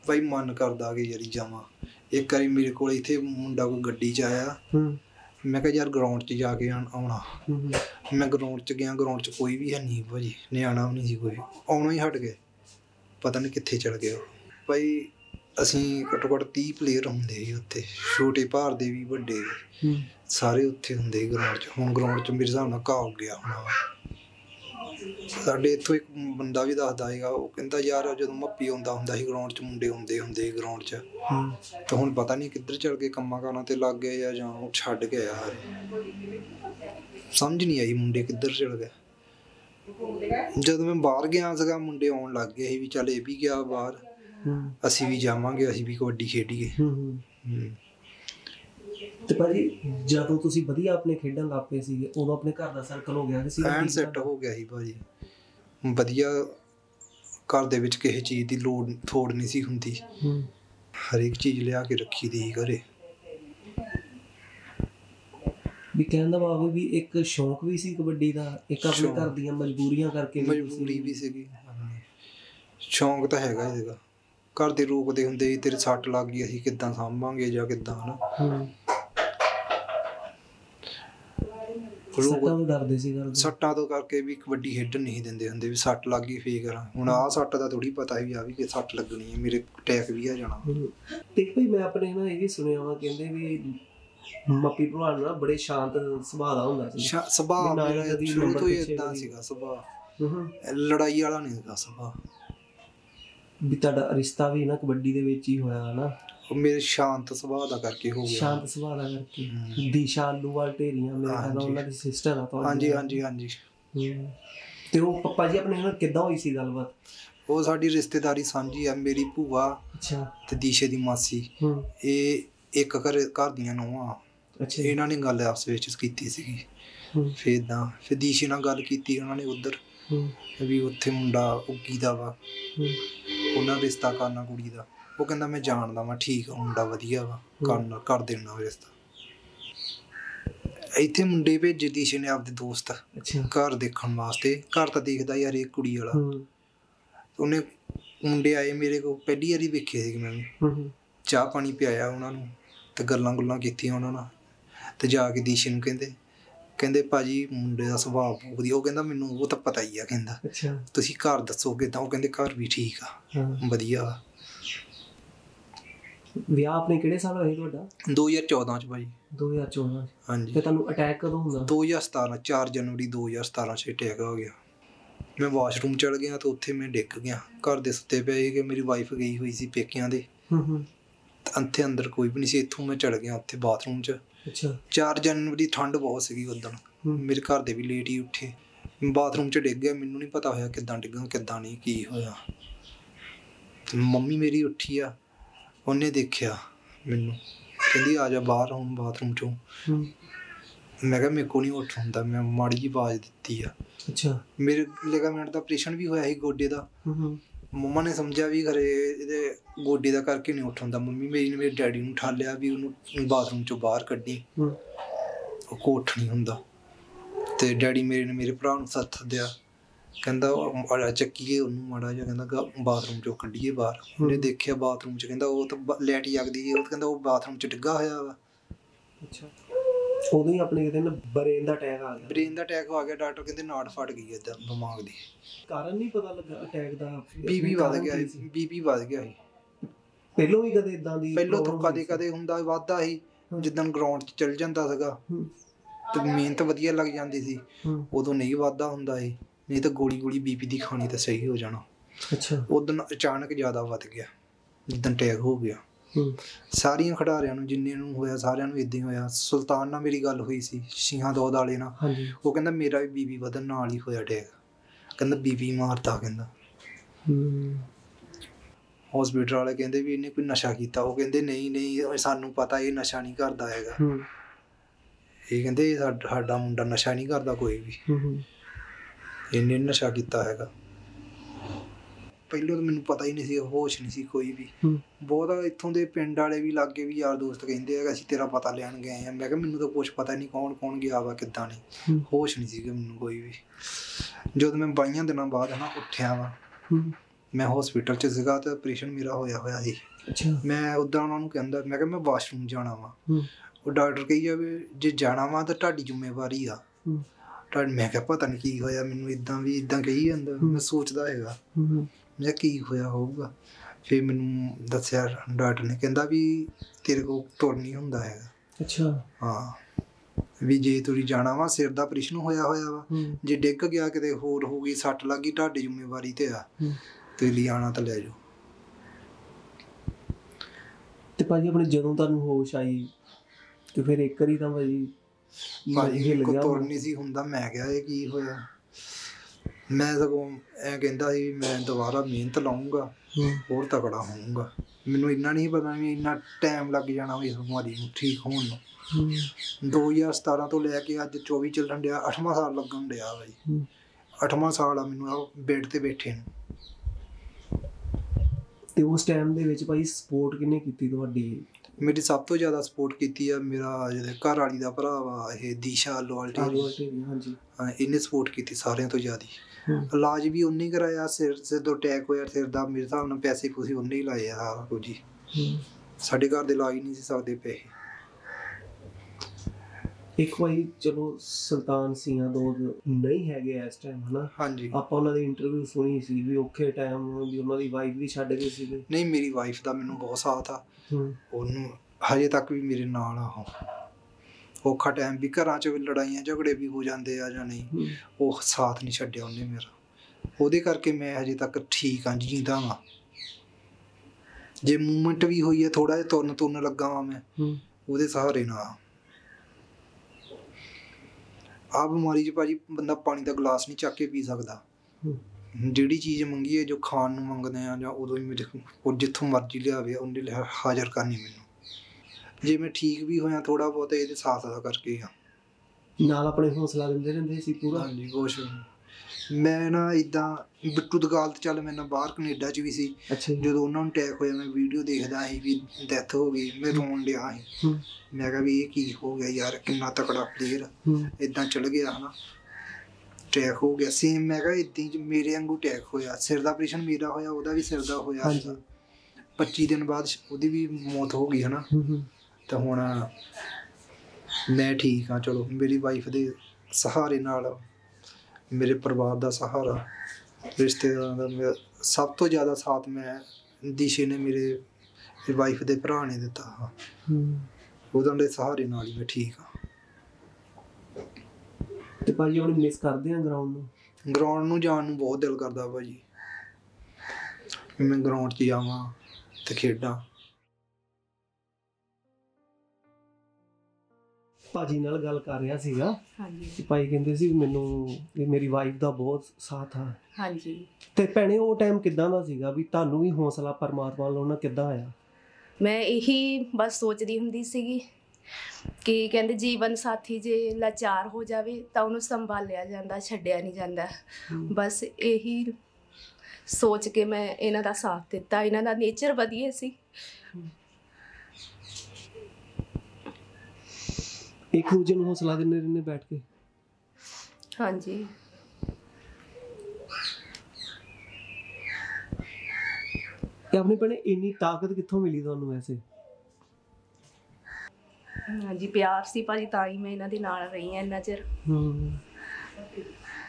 ਭਾਈ ਮਨ ਕਰਦਾ ਕਿ ਯਾਰੀ ਜਾਵਾਂ। ਇੱਕ ਵਾਰੀ ਮੇਰੇ ਕੋਲ ਇੱਥੇ ਮੁੰਡਾ ਕੋਈ ਗੱਡੀ 'ਚ ਆਇਆ। ਹੂੰ। ਮੈਂ ਕਿਹਾ ਯਾਰ ਗਰਾਊਂਡ 'ਚ ਜਾ ਕੇ ਆਉਣ- ਹੂੰ ਹੂੰ। ਮੈਂ ਗਰਾਊਂਡ 'ਚ ਗਿਆ। ਗਰਾਊਂਡ 'ਚ ਕੋਈ ਵੀ ਹੈ ਨਹੀਂ ਭਾਜੀ। ਨਿਆਣਾ ਵੀ ਨਹੀਂ ਸੀ ਕੋਈ। ਆਉਣੋਂ ਹੀ ਹਟ ਗਏ। ਪਤਾ ਨਹੀਂ ਕਿੱਥੇ ਚਲ ਗਏ ਭਾਈ ਅਸੀਂ ਘੱਟੋ ਘੱਟ 30 ਪਲੇਅਰ ਹੁੰਦੇ ਸੀ ਉੱਥੇ। ਛੋਟੇ ਭਾਰ ਦੇ ਵੀ ਵੱਡੇ ਹੂੰ। ਸਾਰੇ ਉੱਥੇ ਹੁੰਦੇ ਗਰਾਊਂਡ 'ਚ। ਹੁਣ ਗਰਾਊਂਡ 'ਚ ਮੇਰੇ ਹਿਸਾਬ ਨਾਲ ਘਾਹ ਉੱਗ ਗਿਆ ਹੋਣਾ। ਸਾਡੇ ਇੱਥੋਂ ਇੱਕ ਬੰਦਾ ਵੀ ਦੱਸਦਾ ਹੈਗਾ ਉਹ ਕਹਿੰਦਾ ਯਾਰ ਜਦੋਂ ਮੱਪੀ ਆਉਂਦਾ ਹੁੰਦਾ ਸੀ ਗਰਾਊਂਡ 'ਚ ਮੁੰਡੇ ਹੁੰਦੇ ਹੁੰਦੇ ਸੀ ਗਰਾਊਂਡ 'ਚ ਤੇ ਹੁਣ ਪਤਾ ਨਹੀਂ ਕਿੱਧਰ ਚਲ ਗਏ ਕੰਮਾਂ ਕਾਰਾਂ ਤੇ ਲੱਗ ਗਏ ਆ ਜਾਂ ਉਹ ਛੱਡ ਗਏ ਆ ਸਮਝ ਨਹੀਂ ਆਈ ਮੁੰਡੇ ਕਿੱਧਰ ਚਲ ਗਏ। ਜਦੋਂ ਮੈਂ ਬਾਹਰ ਗਿਆ ਸੀਗਾ ਮੁੰਡੇ ਆਉਣ ਲੱਗ ਗਏ ਸੀ ਵੀ ਚੱਲ ਇਹ ਵੀ ਗਿਆ ਬਾਹਰ ਅਸੀਂ ਵੀ ਜਾਵਾਂਗੇ ਅਸੀਂ ਵੀ ਕਬੱਡੀ ਖੇਡੀਏ। ਹੂੰ। ਹੂੰ। ਤੇ ਭਾਜੀ ਜਦੋਂ ਤੁਸੀਂ ਵਧੀਆ ਆਪਣੇ ਖੇਡਣ ਲੱਗ ਪਏ ਸੀਗੇ ਉਦੋਂ ਆਪਣੇ ਘਰ ਦਾ ਸਰਕਲ ਹੋ ਗਿਆ ਸੀ ਐਨ ਸੈੱਟ ਹੋ ਗਿਆ ਸੀ ਭਾਜੀ। ਵਧੀਆ ਘਰ ਦੇ ਵਿੱਚ ਕਿਸੇ ਚੀਜ਼ ਦੀ ਲੋੜ ਥੋੜ ਨਹੀਂ ਸੀ ਹੁੰਦੀ। ਹੂੰ। ਹਰੇਕ ਚੀਜ਼ ਲਿਆ ਕੇ ਰੱਖੀ ਦੀ ਘਰੇ। ਵੀ ਕਹਿਣ ਦਾ ਭਾਵ ਵੀ ਇੱਕ ਸ਼ੌਂਕ ਵੀ ਸੀ ਕਬੱਡੀ ਦਾ ਇੱਕ ਆਪਣੇ। ਘਰ ਦੀਆਂ ਮਜਬੂਰੀਆਂ ਕਰਕੇ ਵੀ ਮਜਬੂਰੀ ਵੀ ਸੀਗੀ। ਸ਼ੌਂਕ ਤਾਂ ਹੈਗਾ ਹੀ ਸੀਗਾ ਘਰ ਦੇ ਰੋਕਦੇ ਹੁੰਦੇ ਸੀ ਤੇਰੇ ਸੱਟ ਲੱਗ ਗਈ ਅਸੀਂ ਕਿੱਦਾਂ ਸਾਂਭਾਂਗੇ ਜਾਂ ਕਿੱਦਾਂ ਹਨਾ ਹੂੰ ਸੱਟਾਂ ਤੋਂ ਡਰਦੇ ਸੀ ਕਰਦੇ ਸੱਟਾਂ ਤੋਂ ਕਰਕੇ ਵੀ ਕਬੱਡੀ ਖੇਡਣ ਨਹੀਂ ਦਿੰਦੇ ਹੁੰਦੇ ਵੀ ਸੱਟ ਲੱਗ ਗਈ ਫੇਰ ਕਰਾਂ ਹੁਣ ਆਹ ਸੱਟ ਦਾ ਥੋੜੀ ਪਤਾ ਵੀ ਆ ਵੀ ਕਿ ਸੱਟ ਲੱਗਣੀ ਹੈ ਮੇਰੇ ਅਟੈਕ ਵੀ ਆ ਜਾਣਾ। ਹੂੰ। ਤੇ ਭਈ ਮੈਂ ਆਪਣੇ ਨਾਲ ਇਹ ਵੀ ਸੁਣਿਆ ਵਾ ਕਹਿੰਦੇ ਵੀ ਮੱਪੀ ਭਲਵਾਨ ਨਾ ਬੜੇ ਸ਼ਾਂਤ ਸੁਭਾਅ ਦਾ ਹੁੰਦਾ ਸੀ। ਸੁਭਾਅ ਹੀ ਮੇਰਾ ਸ਼ੁਰੂ ਨੰਬਰ ਤੋਂ ਹੀ ਇਦਾਂ। ਸੀਗਾ ਸੁਭਾਅ। ਹੂੰ ਹੂੰ। ਲੜਾਈ ਵਾਲਾ ਨਹੀਂ ਸੀਗਾ ਸੁਭਾਅ। ਵੀ ਤੁਹਾਡਾ ਰਿਸ਼ਤਾ ਵੀ ਨਾ ਕਬੱਡੀ ਦੇ ਵਿੱਚ ਹੀ ਹੋਇਆ ਹਨਾ। ਮੇਰੇ ਸ਼ਾਂਤ ਸੁਭਾਅ ਦਾ ਕਰਕੇ ਹੋ ਗਿਆ। ਸ਼ਾਂਤ ਸੁਭਾਅ ਦਾ ਕਰਕੇ। ਦੀਸ਼ਾ ਆਲੂਵਾਲ ਢੇਰੀਆਂ ਮੇਰੇ ਖਿਆਲ। ਉਹਨਾਂ ਦੀ ਸਿਸਟਰ ਆ ਤੁਹਾਡੀ। ਹਾਂਜੀ ਹਾਂਜੀ ਹਾਂਜੀ। ਤੇ ਉਹ ਪਪਾ ਜੀ ਆਪਣੇ ਨਾਲ ਕਿੱਦਾਂ ਹੋਈ ਸੀ ਗੱਲਬਾਤ? ਉਹ ਸਾਡੀ ਰਿਸ਼ਤੇਦਾਰੀ ਸਾਂਝੀ ਆ ਮੇਰੀ ਭੂਆ ਅੱਛਾ। ਤੇ ਦੀਸ਼ੇ ਦੀ ਮਾਸੀ। ਇਹ ਇੱਕ ਘਰ ਘਰ ਦੀਆਂ ਨੂੰਹਾਂ ਅੱਛਾ। ਇਹਨਾਂ ਨੇ ਗੱਲ ਆਪਸ ਵਿੱਚ ਕੀਤੀ ਸੀਗੀ। ਫਿਰ ਇਦਾਂ ਫਿਰ ਦੀਸ਼ੇ ਨਾਲ ਗੱਲ ਕੀਤੀ ਉਹਨਾਂ ਨੇ ਉਧਰ। ਵੀ ਉੱਥੇ ਮੁੰਡਾ ਉੱਗੀ ਦਾ ਵਾ। ਉਹਨਾਂ ਦਾ ਰਿਸ਼ਤਾ ਕਰਨਾ ਕੁੜੀ ਦਾ। ਉਹ ਕਹਿੰਦਾ ਮੈਂ ਜਾਣਦਾ ਵਾਂ ਠੀਕ ਆ ਮੁੰਡਾ ਵਧੀਆ ਵਾ ਕਰਨਾ ਕਰ ਦੇਣਾ ਰਿਸ਼ਤਾ। ਇੱਥੇ ਮੁੰਡੇ ਭੇਜੇ ਦੀਸ਼ੇ ਨੇ ਆਪਦੇ ਦੋਸਤ ਘਰ ਦੇਖਣ ਵਾਸਤੇ। ਘਰ ਤਾਂ ਦੇਖਦਾ ਯਾਰ ਇਹ ਕੁੜੀ ਵਾਲਾ। ਉਹਨੇ ਮੁੰਡੇ ਆਏ ਮੇਰੇ ਕੋਲ ਪਹਿਲੀ ਵਾਰੀ ਵੇਖੇ ਸੀ ਮੈਂ ਹੂੰ ਹੂੰ। ਚਾਹ ਪਾਣੀ ਪਿਆਇਆ ਉਹਨਾਂ ਨੂੰ ਤੇ ਗੱਲਾਂ ਗੁੱਲਾਂ ਕੀਤੀਆਂ ਉਹਨਾਂ ਨਾਲ। ਤੇ ਜਾ ਕੇ ਦੀਸ਼ੇ ਨੂੰ ਕਹਿੰਦੇ ਕਹਿੰਦੇ ਭਾਜੀ ਮੁੰਡੇ ਦਾ ਸੁਭਾਅ ਵਧੀਆ। ਉਹ ਕਹਿੰਦਾ ਮੈਨੂੰ ਉਹ ਤਾਂ ਪਤਾ ਹੀ ਆ ਕਹਿੰਦਾ। ਤੁਸੀਂ ਘਰ ਦੱਸੋਗੇ ਤਾਂ ਉਹ ਕਹਿੰਦੇ ਘਰ ਵੀ ਠੀਕ ਆ ਵਧੀਆ। ਵਿਆਹ ਆਪਣੇ ਕਿਹੜੇ ਸਾਲ ਹੋਇਆ ਤੁਹਾਡਾ? 2014 ਚ ਭਾਜੀ। 2014 ਹਾਂਜੀ। ਤੇ ਤੁਹਾਨੂੰ ਅਟੈਕ ਕਦੋਂ ਹੁੰਦਾ? 2017 4 ਜਨਵਰੀ 2017 ਚ ਅਟੈਕ ਹੋ ਗਿਆ। ਮੈਂ ਵਾਸ਼ਰੂਮ ਚੜ ਗਿਆ ਤੇ ਉੱਥੇ ਮੈਂ ਡਿੱਗ ਗਿਆ। ਘਰ ਦੇ ਸੁੱਤੇ ਪਏ ਕਿ ਮੇਰੀ ਵਾਈਫ ਗਈ ਹੋਈ ਸੀ ਪੇਕਿਆਂ ਦੇ। ਹੂੰ ਹੂੰ। ਅੰਥੇ ਅੰਦਰ ਕੋਈ ਵੀ ਨਹੀਂ ਸੀ ਇੱਥੋਂ ਮੈਂ ਚੜ ਗਿਆ ਉੱਥੇ ਬਾਥਰੂਮ 'ਚ। ਅੱਛਾ। 4 ਜਨਵਰੀ ਠੰਡ ਬਹੁਤ ਸੀਗੀ ਉਦੋਂ ਮੇਰੇ ਘਰ ਦੇ ਵੀ ਲੇਟ ਹੀ ਉੱਠੇ। ਬਾਥਰੂਮ 'ਚ ਡਿੱਗ ਗਿਆ ਮੈਨੂੰ ਨਹੀਂ ਪਤਾ ਹੋਇਆ ਕਿੱਦਾਂ ਡਿੱਗਾ ਕਿੱਦਾਂ ਨਹੀਂ ਕੀ ਹੋਇਆ। ਮੰਮੀ ਮੇਰੀ ਉੱਠੀ ਆ। ਉਹਨੇ ਦੇਖਿਆ ਮੈਨੂੰ। ਕਹਿੰਦੀ ਆ ਜਾ ਬਾਹਰ ਹੁਣ ਬਾਥਰੂਮ 'ਚੋਂ। ਮੈਂ ਕਿਹਾ ਮੇਰੇ ਨਹੀਂ ਉੱਠ ਹੁੰਦਾ ਮੈਂ ਮਾੜੀ ਜੀ ਆਵਾਜ਼ ਦਿੱਤੀ ਆ। ਅੱਛਾ। ਮੇਰੇ ਲਿਗਾਮੈਂਟ ਦਾ ਆਪਰੇਸ਼ਨ ਵੀ ਹੋਇਆ ਸੀ ਗੋਡੇ ਦਾ। ਮੰਮਾ ਨੇ ਸਮਝਿਆ ਵੀ ਘਰੇ ਇਹਦੇ ਗੋਡੇ ਦਾ ਕਰਕੇ ਨਹੀਂ ਉੱਠ ਹੁੰਦਾ। ਮੰਮੀ ਮੇਰੀ ਨੇ ਮੇਰੇ ਡੈਡੀ ਨੂੰ ਠਾਲਿਆ ਵੀ ਉਹਨੂੰ ਬਾਥਰੂਮ 'ਚੋਂ ਬਾਹਰ ਕੱਢੀ। ਉਹ ਕੋਠ ਨਹੀਂ ਹੁੰਦਾ। ਤੇ ਡੈਡੀ ਮੇਰੇ ਨੇ ਮੇਰੇ ਭਰਾ ਨੂੰ ਸੱਥ ਦਿਆ। ਕਹਿੰਦਾ ਉਹ ਚੱਕੀਏ ਉਹਨੂੰ ਮਾੜਾ ਜਿਹਾ ਕਹਿੰਦਾ ਬਾਥਰੂਮ ਚੋਂ ਕੱਢੀਏ ਬਾਹਰ। ਉਹਨੇ। ਦੇਖਿਆ ਬਾਥਰੂਮ ਚ ਕਹਿੰਦਾ ਉਹ ਤਾਂ ਲੈਟ ਜਗਦੀ ਹੈ ਉਹ ਕਹਿੰਦਾ ਉਹ ਬਾਥਰੂਮ ਚ ਡਿੱਗਾ ਹੋਇਆ ਵਾ। ਅੱਛਾ। ਉਦੋਂ ਹੀ ਆਪਣੇ ਕਿਤੇ ਨਾ ਬਰੇਨ ਦਾ ਅਟੈਕ ਆ ਗਿਆ। ਬ੍ਰੇਨ ਦਾ ਅਟੈਕ ਆ ਗਿਆ ਡਾਕਟਰ ਕਹਿੰਦੇ ਨਾੜ ਫਟ ਗਈ ਇਦਾਂ ਦਿਮਾਗ ਦੀ। ਕਾਰਨ ਨਹੀਂ ਪਤਾ ਲੱਗਾ ਅਟੈਕ ਦਾ? ਬੀਪੀ ਵੱਧ ਗਿਆ? ਬੀਪੀ ਵੱਧ ਗਿਆ ਸੀ। ਪਹਿਲੋਂ ਵੀ ਕਦੇ ਇਦਾਂ ਦੀ ਪਹਿਲਾਂ ਤਾਂ ਕਦੇ? ਕਦੇ ਹੁੰਦਾ ਵੱਧਦਾ ਸੀ। ਜਿੱਦਾਂ ਗਰਾਊਂਡ 'ਚ ਚੱਲ ਜਾਂਦਾ ਸੀਗਾ। ਤੇ ਮਿਹਨਤ ਵਧੀਆ ਲੱਗ ਜਾਂਦੀ ਸੀ। ਉਦੋਂ ਨਹੀਂ ਵੱਧਦਾ ਹੁੰਦਾ ਸੀ। ਨਹੀਂ ਤਾਂ ਗੋਲੀ ਗੋਲੀ ਬੀਪੀ ਦੀ ਖਾਣੀ ਤਾਂ ਸਹੀ ਹੋ ਜਾਣਾ। ਅੱਛਾ। ਉਦੋਂ ਅਚਾਨਕ ਜ਼ਿਆਦਾ ਵੱਧ ਗਿਆ ਜਿੱਦਾਂ ਅਟੈਕ ਹੋ ਗਿਆ। ਸਾਰੀਆਂ ਖਿਡਾਰੀਆਂ ਨੂੰ ਜਿੰਨੇ ਨੂੰ ਹੋਇਆ ਸਾਰਿਆਂ ਨੂੰ ਇਦਾਂ ਹੀ ਹੋਇਆ। ਸੁਲਤਾਨ ਨਾਲ ਮੇਰੀ ਗੱਲ ਹੋਈ ਸੀ ਸਿੰਘਾਂ ਦੋ ਵਾਲੇ ਨਾਲ। ਉਹ ਕਹਿੰਦਾ ਮੇਰਾ ਵੀ ਬੀਬੀ ਵਧਣ ਨਾਲ ਹੀ ਹੋਇਆ ਅਟੈਕ ਕਹਿੰਦਾ ਬੀਬੀ ਮਾਰਤਾ ਕਹਿੰਦਾ। ਹਸਪੀਟਲ ਵਾਲੇ ਕਹਿੰਦੇ ਵੀ ਇਹਨੇ ਕੋਈ ਨਸ਼ਾ ਕੀਤਾ। ਉਹ ਕਹਿੰਦੇ ਨਹੀਂ ਨਹੀਂ ਸਾਨੂੰ ਪਤਾ ਇਹ ਨਸ਼ਾ ਨਹੀਂ ਕਰਦਾ ਹੈਗਾ। ਇਹ ਕਹਿੰਦੇ ਸਾਡ- ਸਾਡਾ ਮੁੰਡਾ ਨਸ਼ਾ ਨਹੀਂ ਕਰਦਾ ਕੋਈ ਵੀ। ਹੂੰ ਹੂੰ। ਇਹਨੇ ਨਸ਼ਾ ਕੀਤਾ ਹੈਗਾ। ਪਹਿਲਾਂ ਤਾਂ ਮੈਨੂੰ ਪਤਾ ਹੀ ਨਹੀਂ ਸੀ ਹੋਸ਼ ਨਹੀਂ ਸੀ ਕੋਈ ਵੀ। ਬਹੁਤ ਇੱਥੋਂ ਦੇ ਪਿੰਡ ਵਾਲੇ ਵੀ ਲਾਗੇ ਵੀ ਯਾਰ ਦੋਸਤ ਕਹਿੰਦੇ ਆ ਕਿ ਅਸੀਂ ਤੇਰਾ ਪਤਾ ਲੈਣ ਗਏ ਆ ਮੈਂ ਕਿਹਾ ਮੈਨੂੰ ਤਾਂ ਕੁਝ ਪਤਾ ਨਹੀਂ ਕੌਣ ਕੌਣ ਗਿਆ ਵਾ ਕਿੱਦਾਂ ਨਹੀਂ। ਹੋਸ਼ ਨਹੀਂ ਸੀਗਾ ਮੈਨੂੰ ਕੋਈ ਵੀ। ਜਦੋਂ ਮੈਂ ਬਾਈਆਂ ਦਿਨਾਂ ਬਾਅਦ ਹਨਾ ਉੱਠਿਆ ਵਾ ਮੈਂ ਹਸਪੀਟਲ 'ਚ ਸੀਗਾ ਤੇ ਆਪਰੇਸ਼ਨ ਮੇਰਾ ਹੋਇਆ ਹੋਇਆ ਸੀ। ਅੱਛਾ। ਮੈਂ ਉਦਾਂ ਉਹਨਾਂ ਨੂੰ ਕਹਿੰਦਾ ਮੈਂ ਕਿਹਾ ਮੈਂ ਵਾਸ਼ਰੂਮ ਜਾਣਾ ਵਾ। ਉਹ ਡਾਕਟਰ ਕਹੀ ਜਾਵੇ ਜੇ ਜਾਣਾ ਵਾ ਤਾਂ ਤੁਹਾਡੀ ਜ਼ਿੰਮੇਵਾਰੀ ਆ। ਤੁਹਾਡੀ ਮੈਂ ਕਿਹਾ ਪਤਾ ਨਹੀਂ ਕੀ ਹੋਇਆ ਮੈਨੂੰ ਇਦਾਂ ਵੀ ਇਦਾਂ ਕਹੀ ਜਾਂਦਾ ਮੈਂ ਸੋਚਦਾ ਹੈਗਾ। ਮੈਂ ਕੀ ਹੋਇਆ ਹੋਊਗਾ? ਫਿਰ ਮੈਨੂੰ ਦੱਸਿਆ ਡਾਕਟਰ ਨੇ ਕਹਿੰਦਾ ਵੀ ਤੇਰੇ ਕੋਲ ਤੁਰ ਨਹੀਂ ਹੁੰਦਾ ਹੈਗਾ। ਅੱਛਾ। ਹਾਂ। ਵੀ ਜੇ ਤੁਸੀਂ ਜਾਣਾ ਵਾ ਸਿਰ ਦਾ ਆਪਰੇਸ਼ਨ ਹੋਇਆ ਹੋਇਆ ਵਾ ਜੇ ਡਿੱਗ ਗਿਆ ਕਿਤੇ ਹੋਰ ਹੋ ਗਈ ਸੱਟ ਲੱਗੀ ਤੁਹਾਡੀ ਜ਼ਿੰਮੇਵਾਰੀ ਤੇ ਆ। ਤੇ ਲਿਆਣਾ ਤਾਂ ਲੈ ਜਾਓ। ਤੇ ਭਾਜੀ ਆਪਣੇ ਜਦੋਂ ਤੁਹਾਨੂੰ ਹੋਸ਼ ਆਈ ਤੇ ਫਿਰ ਇੱਕ ਵਾਰੀ ਤਾਂ ਭਾਜੀ ਭਾਜੀ ਹਿੱਲ ਕੋ ਗਿਆ ਤੁਰ ਨਹੀਂ ਸੀ ਹੁੰਦਾ ਮੈਂ ਕਿਹਾ ਇਹ ਕੀ ਹੋਇਆ? ਮੈਂ ਸਗੋਂ ਐ ਕਹਿੰਦਾ ਸੀ ਮੈਂ ਦੁਬਾਰਾ ਮਿਹਨਤ ਲਾਉਂਗਾ ਹੋਰ ਤਕੜਾ ਹੋਊਂਗਾ। ਮੈਨੂੰ ਇੰਨਾ ਨਹੀਂ ਪਤਾ ਵੀ ਇੰਨਾ ਟਾਈਮ ਲੱਗ ਜਾਣਾ ਇਸ ਬਿਮਾਰੀ ਨੂੰ ਠੀਕ ਹੋਣ ਨੂੰ। ਹੂੰ। 2017 ਤੋਂ ਲੈ ਕੇ ਅੱਜ 24 ਚੱਲਣ ਡਿਆ 8ਵਾਂ ਸਾਲ ਲੱਗਣ ਡਿਆ ਬਾਈ ਹੂੰ। 8ਵਾਂ ਸਾਲ ਆ ਮੈਨੂੰ ਆ ਬੈੱਡ ਤੇ ਬੈਠੇ ਨੂੰ। ਤੇ ਉਸ ਟਾਈਮ ਦੇ ਵਿੱਚ ਭਾਈ ਸਪੋਰਟ ਕਿੰਨੇ ਕੀਤੀ ਤੁਹਾਡੀ? ਮੇਰੀ ਸਭ ਤੋਂ ਜ਼ਿਆਦਾ ਸਪੋਰਟ ਕੀਤੀ ਆ ਮੇਰਾ ਜਿਹੜੇ ਘਰ ਵਾਲੀ ਦਾ ਭਰਾ ਵਾ ਇਹ ਦੀਸ਼ਾ ਢੇਰੀ ਹਾਂਜੀ। ਇਹਨੇ ਸਪੋਰਟ ਕੀਤੀ ਸਾਰਿਆਂ ਤੋਂ ਜ਼ਿਆਦਾ। ਇਲਾਜ ਵੀ ਉਹਨੇ ਕਰਾਇਆ ਸਿਰ ਸਿਰ ਤੋਂ ਅਟੈਕ ਹੋਇਆ ਸਿਰ ਦਾ ਮੇਰੇ ਹਿਸਾਬ ਨਾਲ ਪੈਸੇ ਪੂਸੇ ਉਹਨੇ ਹੀ ਲਾਏ ਆ ਸਾਰਾ ਕੁਝ ਹੀ। ਹੂੰ। ਸਾਡੇ ਘਰ ਦੇ ਹੀ ਨਹੀਂ ਸੀ ਸਕਦੇ ਪੈਸੇ। ਇੱਕ ਵਾਰੀ ਚਲੋ ਸੁਲਤਾਨ ਸਿੰਘਾਂ ਦੋ ਨਹੀਂ ਹੈਗੇ ਇਸ ਟਾਈਮ ਹਨਾ? ਹਾਂਜੀ। ਆਪਾਂ ਉਹਨਾਂ ਦੀ ਇੰਟਰਵਿਊ ਸੁਣੀ ਸੀ ਵੀ ਔਖੇ ਟਾਈਮ ਵੀ ਉਹਨਾਂ ਦੀ ਵਾਈਫ ਵੀ ਛੱਡ ਗਏ ਸੀਗੇ। ਨਹੀਂ ਮੇਰੀ ਵਾਈਫ ਦਾ ਮੈਨੂੰ ਬਹੁਤ ਸਾਥ ਆ। ਉਹਨੂੰ ਹਜੇ ਤੱਕ ਵੀ ਮੇਰੇ ਨਾਲ ਆ ਉਹ। ਔਖਾ ਟਾਈਮ ਵੀ ਘਰਾਂ 'ਚ ਵੀ ਲੜਾਈਆਂ ਝਗੜੇ ਵੀ ਹੋ ਜਾਂਦੇ ਆ ਜਾਂ ਨਹੀਂ ਹੂੰ। ਉਹ ਸਾਥ ਨਹੀਂ ਛੱਡਿਆ ਉਹਨੇ ਮੇਰਾ। ਉਹਦੇ ਕਰਕੇ ਮੈਂ ਹਜੇ ਤੱਕ ਠੀਕ ਆਂ ਜੀਂਦਾ ਵਾਂ। ਜੇ ਮੂਵਮੈਂਟ ਵੀ ਹੋਈ ਹੈ ਥੋੜਾ ਜਿਹਾ ਤੁਰਨ ਤੁਰਨ ਲੱਗਾ ਵਾਂ ਮੈਂ ਹੂੰ। ਉਹਦੇ ਸਹਾਰੇ ਨਾਲ। ਆ ਬਿਮਾਰੀ 'ਚ ਭਾਜੀ ਬੰਦਾ ਪਾਣੀ ਦਾ ਗਲਾਸ ਨਹੀਂ ਚੱਕ ਕੇ ਪੀ ਸਕਦਾ। ਹੂੰ। ਜਿਹੜੀ ਚੀਜ਼ ਮੰਗੀ ਹੈ ਜੋ ਖਾਣ ਨੂੰ ਮੰਗਦੇ ਆ ਜਾਂ ਉਦੋਂ ਹੀ ਮੇਰੇ ਕੋਲ ਉਹ ਜਿੱਥੋਂ ਮਰਜ਼ੀ ਲਿਆਵੇ ਉਹਨੇ ਲਿਆ- ਹਾਜ਼ਰ ਕਰਨੀ ਮੈਨੂੰ। ਜੇ ਮੈਂ ਠੀਕ ਵੀ ਹੋਇਆ ਥੋੜਾ ਬਹੁਤ ਇਹਦੇ ਸਾਥ ਦਾ ਕਰਕੇ ਆ ਨਾਲ ਆਪਣੇ ਹੌਸਲਾ ਦਿੰਦੇ ਰਹਿੰਦੇ ਸੀ ਪੂਰਾ। ਹਾਂਜੀ ਨਹੀਂ। ਮੈਂ ਨਾ ਇਦਾਂ ਬਿੱਟੂ ਦਗਾਲ ਤੇ ਚੱਲ ਮੈਂ ਨਾ ਬਾਹਰ ਕੈਨੇਡਾ 'ਚ ਵੀ ਸੀ। ਜਦੋਂ ਉਹਨਾਂ ਨੂੰ ਅਟੈਕ ਹੋਇਆ ਮੈਂ ਵੀਡੀਓ ਦੇਖਦਾ ਸੀ ਵੀ ਡੈਥ ਹੋ ਗਈ ਮੈਂ ਰੋਣ ਡਿਆ ਸੀ। ਮੈਂ ਕਿਹਾ ਵੀ ਇਹ ਕੀ ਹੋ ਗਿਆ ਯਾਰ ਕਿੰਨਾ ਤਕੜਾ ਪਲੇਅਰ ਇਦਾਂ ਚਲ ਗਿਆ ਹਨਾ। ਅਟੈਕ ਹੋ ਗਿਆ ਸੇਮ ਮੈਂ ਕਿਹਾ ਇਦਾਂ ਹੀ ਮੇਰੇ ਵਾਂਗੂ ਅਟੈਕ ਹੋਇਆ। ਸਿਰ ਦਾ ਆਪਰੇਸ਼ਨ ਮੇਰਾ ਹੋਇਆ ਉਹਦਾ ਵੀ ਸਿਰ ਦਾ ਹੋਇਆ ਹਾਂਜੀ। ਸੀਗਾ। 25 ਦਿਨ ਬਾਅਦ ਉਹਦੀ ਵੀ ਮੌਤ ਹੋ ਗਈ ਹਨਾ? ਤਾਂ ਹੁਣ ਮੈਂ ਠੀਕ ਹਾਂ ਚਲੋ। ਮੇਰੀ ਵਾਈਫ ਦੇ ਸਹਾਰੇ ਨਾਲ ਮੇਰੇ ਪਰਿਵਾਰ ਦਾ ਸਹਾਰਾ ਰਿਸ਼ਤੇਦਾਰਾਂ ਦਾ ਸਭ ਤੋਂ ਜ਼ਿਆਦਾ ਸਾਥ ਮੈਂ ਦਿਸ਼ੇ ਨੇ ਮੇਰੇ ਵਾਈਫ ਦੇ ਭਰਾ ਨੇ ਦਿੱਤਾ। ਹਾਂ। ਉਹਨਾਂ ਦੇ ਸਹਾਰੇ ਨਾਲ ਹੀ ਮੈਂ ਠੀਕ ਹਾਂ। ਤੇ ਭਾਜੀ ਹੁਣ ਮਿਸ ਕਰਦੇ ਆ ਗਰਾਊਂਡ ਨੂੰ? ਗਰਾਊਂਡ ਨੂੰ ਜਾਣ ਨੂੰ ਬਹੁਤ ਦਿਲ ਕਰਦਾ ਭਾਜੀ। ਮੈਂ ਗਰਾਊਂਡ 'ਚ ਜਾਵਾਂ ਤੇ ਖੇਡਾਂ। ਭਾਜੀ ਨਾਲ ਗੱਲ ਕਰ ਰਿਹਾ ਸੀਗਾ ਹਾਂਜੀ। ਕਿ ਭਾਈ ਕਹਿੰਦੇ ਸੀ ਮੈਨੂੰ ਵੀ ਮੇਰੀ ਵਾਈਫ ਦਾ ਬਹੁਤ ਸਾਥ ਆ। ਹਾਂਜੀ। ਤੇ ਭੈਣੇ ਉਹ ਟਾਈਮ ਕਿਦਾਂ ਦਾ ਸੀਗਾ ਵੀ ਤੁਹਾਨੂੰ ਵੀ ਹੌਸਲਾ ਪਰਮਾਤਮਾ ਵੱਲੋਂ ਨਾ ਕਿੱਦਾਂ ਆਇਆ? ਮੈਂ ਇਹੀ ਬਸ ਸੋਚਦੀ ਹੁੰਦੀ ਸੀਗੀ ਕਿ ਕਹਿੰਦੇ ਜੀਵਨ ਸਾਥੀ ਜੇ ਲਾਚਾਰ ਹੋ ਜਾਵੇ ਤਾਂ ਉਹਨੂੰ ਸੰਭਾਲਿਆ ਜਾਂਦਾ ਛੱਡਿਆ ਨਹੀਂ ਜਾਂਦਾ। ਬਸ ਇਹੀ ਸੋਚ ਕੇ ਮੈਂ ਇਹਨਾਂ ਦਾ ਸਾਥ ਦਿੱਤਾ। ਇਹਨਾਂ ਦਾ ਨੇਚਰ ਵਧੀਆ ਸੀ। ਇੱਕ ਦੂਜੇ ਨੂੰ ਹੌਸਲਾ ਦਿੰਦੇ ਰਹਿੰਦੇ ਬੈਠ ਕੇ। ਹਾਂਜੀ। ਤੇ ਆਪਣੇ ਭੈਣੇ ਇੰਨੀ ਤਾਕਤ ਕਿੱਥੋਂ ਮਿਲੀ ਤੁਹਾਨੂੰ ਵੈਸੇ? ਹਾਂਜੀ ਪਿਆਰ ਸੀ ਭਾਜੀ ਤਾਂ ਹੀ ਮੈਂ ਇਹਨਾਂ ਦੇ ਨਾਲ ਰਹੀ ਹਾਂ ਇੰਨਾ ਚਿਰ। ਹੂੰ।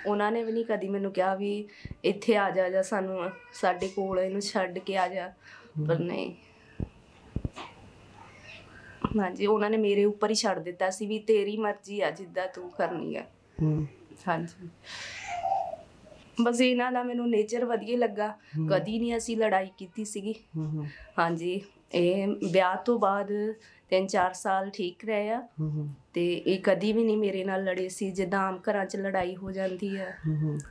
ਉਹਨਾਂ ਨੇ ਵੀ ਨਹੀਂ ਕਦੀ ਮੈਨੂੰ ਕਿਹਾ ਵੀ ਇੱਥੇ ਆ ਜਾ ਜਾਂ ਸਾਨੂੰ ਸਾਡੇ ਕੋਲ ਇਹਨੂੰ ਛੱਡ ਕੇ ਆ ਜਾ ਪਰ ਨਹੀਂ। ਹਾਂਜੀ ਉਹਨਾਂ ਨੇ ਮੇਰੇ ਉੱਪਰ ਹੀ ਛੱਡ ਦਿੱਤਾ ਸੀ ਵੀ ਤੇਰੀ ਮਰਜ਼ੀ ਆ ਜਿੱਦਾਂ ਤੂੰ ਕਰਨੀ ਆ। ਹੂੰ। ਹਾਂਜੀ। ਬਸ ਇਹਨਾਂ ਦਾ ਮੈਨੂੰ ਨੇਚਰ ਵਧੀਆ ਲੱਗਾ। ਕਦੀ ਨਹੀਂ ਅਸੀਂ ਲੜਾਈ ਕੀਤੀ ਸੀਗੀ। ਹਾਂਜੀ। ਇਹ ਵਿਆਹ ਤੋਂ ਬਾਅਦ 3-4 ਸਾਲ ਠੀਕ ਰਹੇ ਆ। ਤੇ ਇਹ ਕਦੀ ਵੀ ਨਹੀਂ ਮੇਰੇ ਨਾਲ ਲੜੇ ਸੀ ਜਿੱਦਾਂ ਆਮ ਘਰਾਂ 'ਚ ਲੜਾਈ ਹੋ ਜਾਂਦੀ ਆ।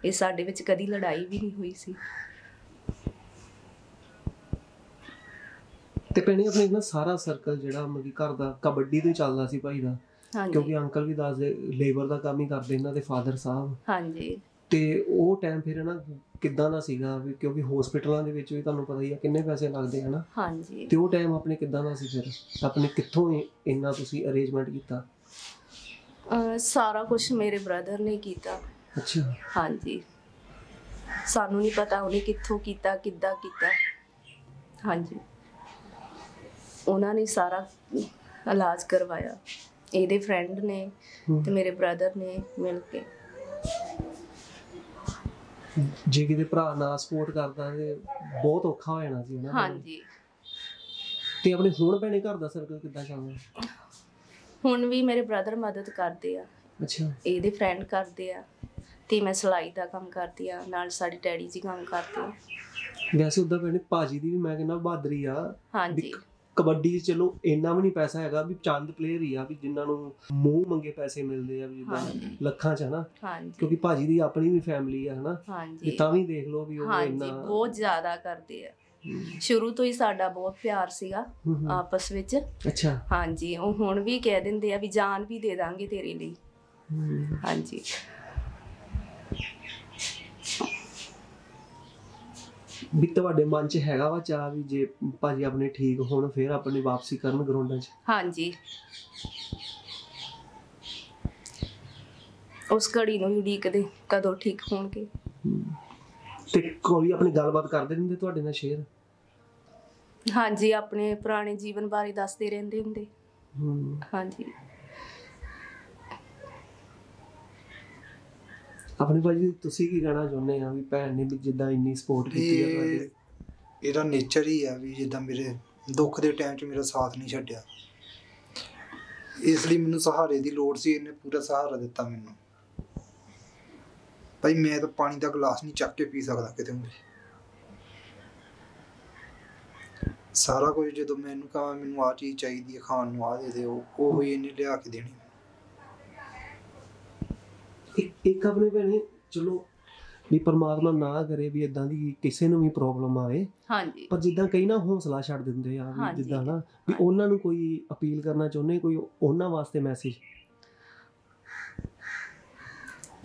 ਇਹ ਸਾਡੇ ਵਿੱਚ ਕਦੀ ਲੜਾਈ ਵੀ ਨਹੀਂ ਹੋਈ ਸੀ। ਤੇ ਭੈਣੇ ਆਪਣੇ ਨਾ ਸਾਰਾ ਸਰਕਲ ਜਿਹੜਾ ਕਿ ਘਰ ਦਾ ਕਬੱਡੀ ਤੋਂ ਚੱਲਦਾ ਸੀ ਭਾਈ ਦਾ। ਕਿਉਂਕਿ ਅੰਕਲ ਵੀ ਦੱਸਦੇ ਲੇਬਰ ਦਾ ਕੰਮ ਹੀ ਕਰਦੇ ਇਹਨਾਂ ਦੇ ਫਾਦਰ ਸਾਹਿਬ। ਹਾਂਜੀ। ਤੇ ਉਹ ਟਾਈਮ ਫਿਰ ਨਾ ਕਿੱਦਾਂ ਦਾ ਸੀਗਾ ਵੀ ਕਿਉਂਕਿ ਹਸਪੀਟਲਾਂ ਦੇ ਵਿੱਚ ਵੀ ਤੁਹਾਨੂੰ ਪਤਾ ਹੀ ਆ ਕਿੰਨੇ ਪੈਸੇ ਲੱਗਦੇ ਹਨਾ? ਹਾਂਜੀ। ਤੇ ਉਹ ਟਾਈਮ ਆਪਣੇ ਕਿੱਦਾਂ ਦਾ ਸੀ ਫਿਰ? ਆਪਣੇ ਕਿੱਥੋਂ ਇੰਨਾ ਤੁਸੀਂ ਅਰੇਂਜਮੈਂਟ ਕੀਤਾ? ਸਾਰਾ ਕੁਝ ਮੇਰੇ ਬ੍ਰਦਰ ਨੇ ਕੀਤਾ। ਅੱਛਾ। ਹਾਂਜੀ। ਸਾਨੂੰ ਨਹੀਂ ਪਤਾ ਉਹਨੇ ਕਿੱਥੋਂ ਕੀਤਾ ਕਿੱਦਾਂ ਕੀਤਾ। ਹਾਂਜੀ। ਉਹਨਾਂ ਨੇ ਸਾਰਾ ਇਲਾਜ ਕਰਵਾਇਆ। ਇਹਦੇ ਫਰੈਂਡ ਨੇ। ਤੇ ਮੇਰੇ ਬ੍ਰਦਰ ਨੇ ਮਿਲ ਕੇ। ਜੇ ਕਿਤੇ ਭਰਾ ਨਾ ਸਪੋਰਟ ਕਰਦਾ ਤੇ ਬਹੁਤ ਔਖਾ ਹੋ ਜਾਣਾ ਸੀ ਹਨਾ ਹਾਂਜੀ। ਤੇ ਆਪਣੇ ਹੁਣ ਭੈਣੇ ਘਰ ਦਾ ਸਰਕਲ ਕਿੱਦਾਂ ਚੱਲਦਾ ਹੁਣ ਵੀ ਮੇਰੇ ਬ੍ਰਦਰ ਮਦਦ ਕਰਦੇ ਆ। ਅੱਛਾ। ਇਹਦੇ ਫਰੈਂਡ ਕਰਦੇ ਆ ਤੇ ਮੈਂ ਸਿਲਾਈ ਦਾ ਕੰਮ ਕਰਦੀ ਆ ਨਾਲ ਸਾਡੀ ਡੈਡੀ ਜੀ ਕੰਮ ਕਰਦੇ ਆ। ਵੈਸੇ ਉਦਾਂ ਭੈਣੇ ਭਾਜੀ ਦੀ ਵੀ ਮੈਂ ਕਹਿੰਦਾ ਬਹਾਦਰੀ ਆ ਹਾਂਜੀ। ਕਬੱਡੀ 'ਚ ਚਲੋ ਇੰਨਾ ਵੀ ਨਹੀਂ ਪੈਸਾ ਹੈਗਾ ਵੀ ਚੰਦ ਪਲੇਅਰ ਹੀ ਆ ਵੀ ਜਿਨ੍ਹਾਂ ਨੂੰ ਮੂੰਹ ਮੰਗੇ ਪੈਸੇ ਮਿਲਦੇ ਆ ਵੀ ਜਿੱਦਾਂ। ਲੱਖਾਂ 'ਚ ਹਨਾ। ਕਿਉਂਕਿ ਭਾਜੀ ਦੀ ਆਪਣੀ ਵੀ ਫੈਮਿਲੀ ਆ ਹਨਾ। ਹਾਂਜੀ। ਤਾਂ ਵੀ ਦੇਖ ਲਓ ਵੀ ਉਹ ਹਾਂਜੀ ਇੰਨਾ ਬਹੁਤ ਜ਼ਿਆਦਾ ਕਰਦੇ ਆ। ਸ਼ੁਰੂ ਤੋਂ ਹੀ ਸਾਡਾ ਬਹੁਤ ਪਿਆਰ ਸੀਗਾ। ਆਪਸ ਵਿੱਚ। ਅੱਛਾ। ਹਾਂਜੀ ਉਹ ਹੁਣ ਵੀ ਕਹਿ ਦਿੰਦੇ ਆ ਵੀ ਜਾਨ ਵੀ ਦੇ ਦਾਂਗੇ ਤੇਰੇ ਲਈ। ਹਾਂਜੀ। ਵੀ ਤੁਹਾਡੇ ਮਨ 'ਚ ਹੈਗਾ ਵਾ ਚਾਹ ਵੀ ਜੇ ਭਾਜੀ ਆਪਣੇ ਠੀਕ ਹੋਣ ਫਿਰ ਆਪਣੀ ਵਾਪਸੀ ਕਰਨ ਗਰਾਊਂਡਾਂ 'ਚ? ਹਾਂਜੀ। ਉਸ ਘੜੀ ਨੂੰ ਉਡੀਕਦੇ ਕਦੋਂ ਠੀਕ ਹੋਣਗੇ। ਤੇ ਕੋਈ ਆਪਣੀ ਗੱਲਬਾਤ ਕਰਦੇ ਰਹਿੰਦੇ ਤੁਹਾਡੇ ਨਾਲ ਸ਼ੇਅਰ? ਹਾਂਜੀ ਆਪਣੇ ਪੁਰਾਣੇ ਜੀਵਨ ਬਾਰੇ ਦੱਸਦੇ ਰਹਿੰਦੇ ਹੁੰਦੇ। ਹਾਂਜੀ। ਆਪਣੇ ਭਾਜੀ ਤੁਸੀਂ ਕੀ ਕਹਿਣਾ ਚਾਹੁੰਦੇ ਆ ਵੀ ਭੈਣ ਨੇ ਵੀ ਜਿੱਦਾਂ ਇੰਨੀ ਸਪੋਰਟ ਕੀਤੀ ਆ ਤੁਹਾਡੀ? ਇਹਦਾ ਨੇਚਰ ਹੀ ਆ ਵੀ ਜਿੱਦਾਂ ਮੇਰੇ ਦੁੱਖ ਦੇ ਟਾਈਮ 'ਚ ਮੇਰਾ ਸਾਥ ਨਹੀਂ ਛੱਡਿਆ। ਇਸ ਲਈ ਮੈਨੂੰ ਸਹਾਰੇ ਦੀ ਲੋੜ ਸੀ ਇਹਨੇ ਪੂਰਾ ਸਹਾਰਾ ਦਿੱਤਾ ਮੈਨੂੰ। ਭਾਈ ਮੈਂ ਤਾਂ ਪਾਣੀ ਦਾ ਗਲਾਸ ਨਹੀਂ ਚੱਕ ਕੇ ਪੀ ਸਕਦਾ ਕਿਤੇ ਵੀ। ਸਾਰਾ ਕੁਝ ਜਦੋਂ ਮੈਨੂੰ ਕਹਾਂ ਮੈਨੂੰ ਆ ਚੀਜ਼ ਚਾਹੀਦੀ ਹੈ ਖਾਣ ਨੂੰ ਆ ਦੇ ਦਿਓ ਉਹ ਹੀ ਇਹਨੇ ਲਿਆ ਕੇ ਦੇਣੀ। ਇੱਕ ਇੱਕ ਆਪਣੇ ਭੈਣੇ ਚਲੋ ਵੀ ਪਰਮਾਤਮਾ ਨਾ ਕਰੇ ਵੀ ਇਦਾਂ ਦੀ ਕਿਸੇ ਨੂੰ ਵੀ ਪ੍ਰੋਬਲਮ ਆਵੇ ਹਾਂਜੀ। ਪਰ ਜਿੱਦਾਂ ਕਈ ਨਾ ਹੌਸਲਾ ਛੱਡ ਦਿੰਦੇ ਆ ਵੀ। ਜਿੱਦਾਂ ਨਾ ਵੀ ਉਹਨਾਂ ਨੂੰ ਕੋਈ ਅਪੀਲ ਕਰਨਾ ਚਾਹੁੰਦੇ ਕੋਈ ਉਹਨਾਂ ਵਾਸਤੇ ਮੈਸੇਜ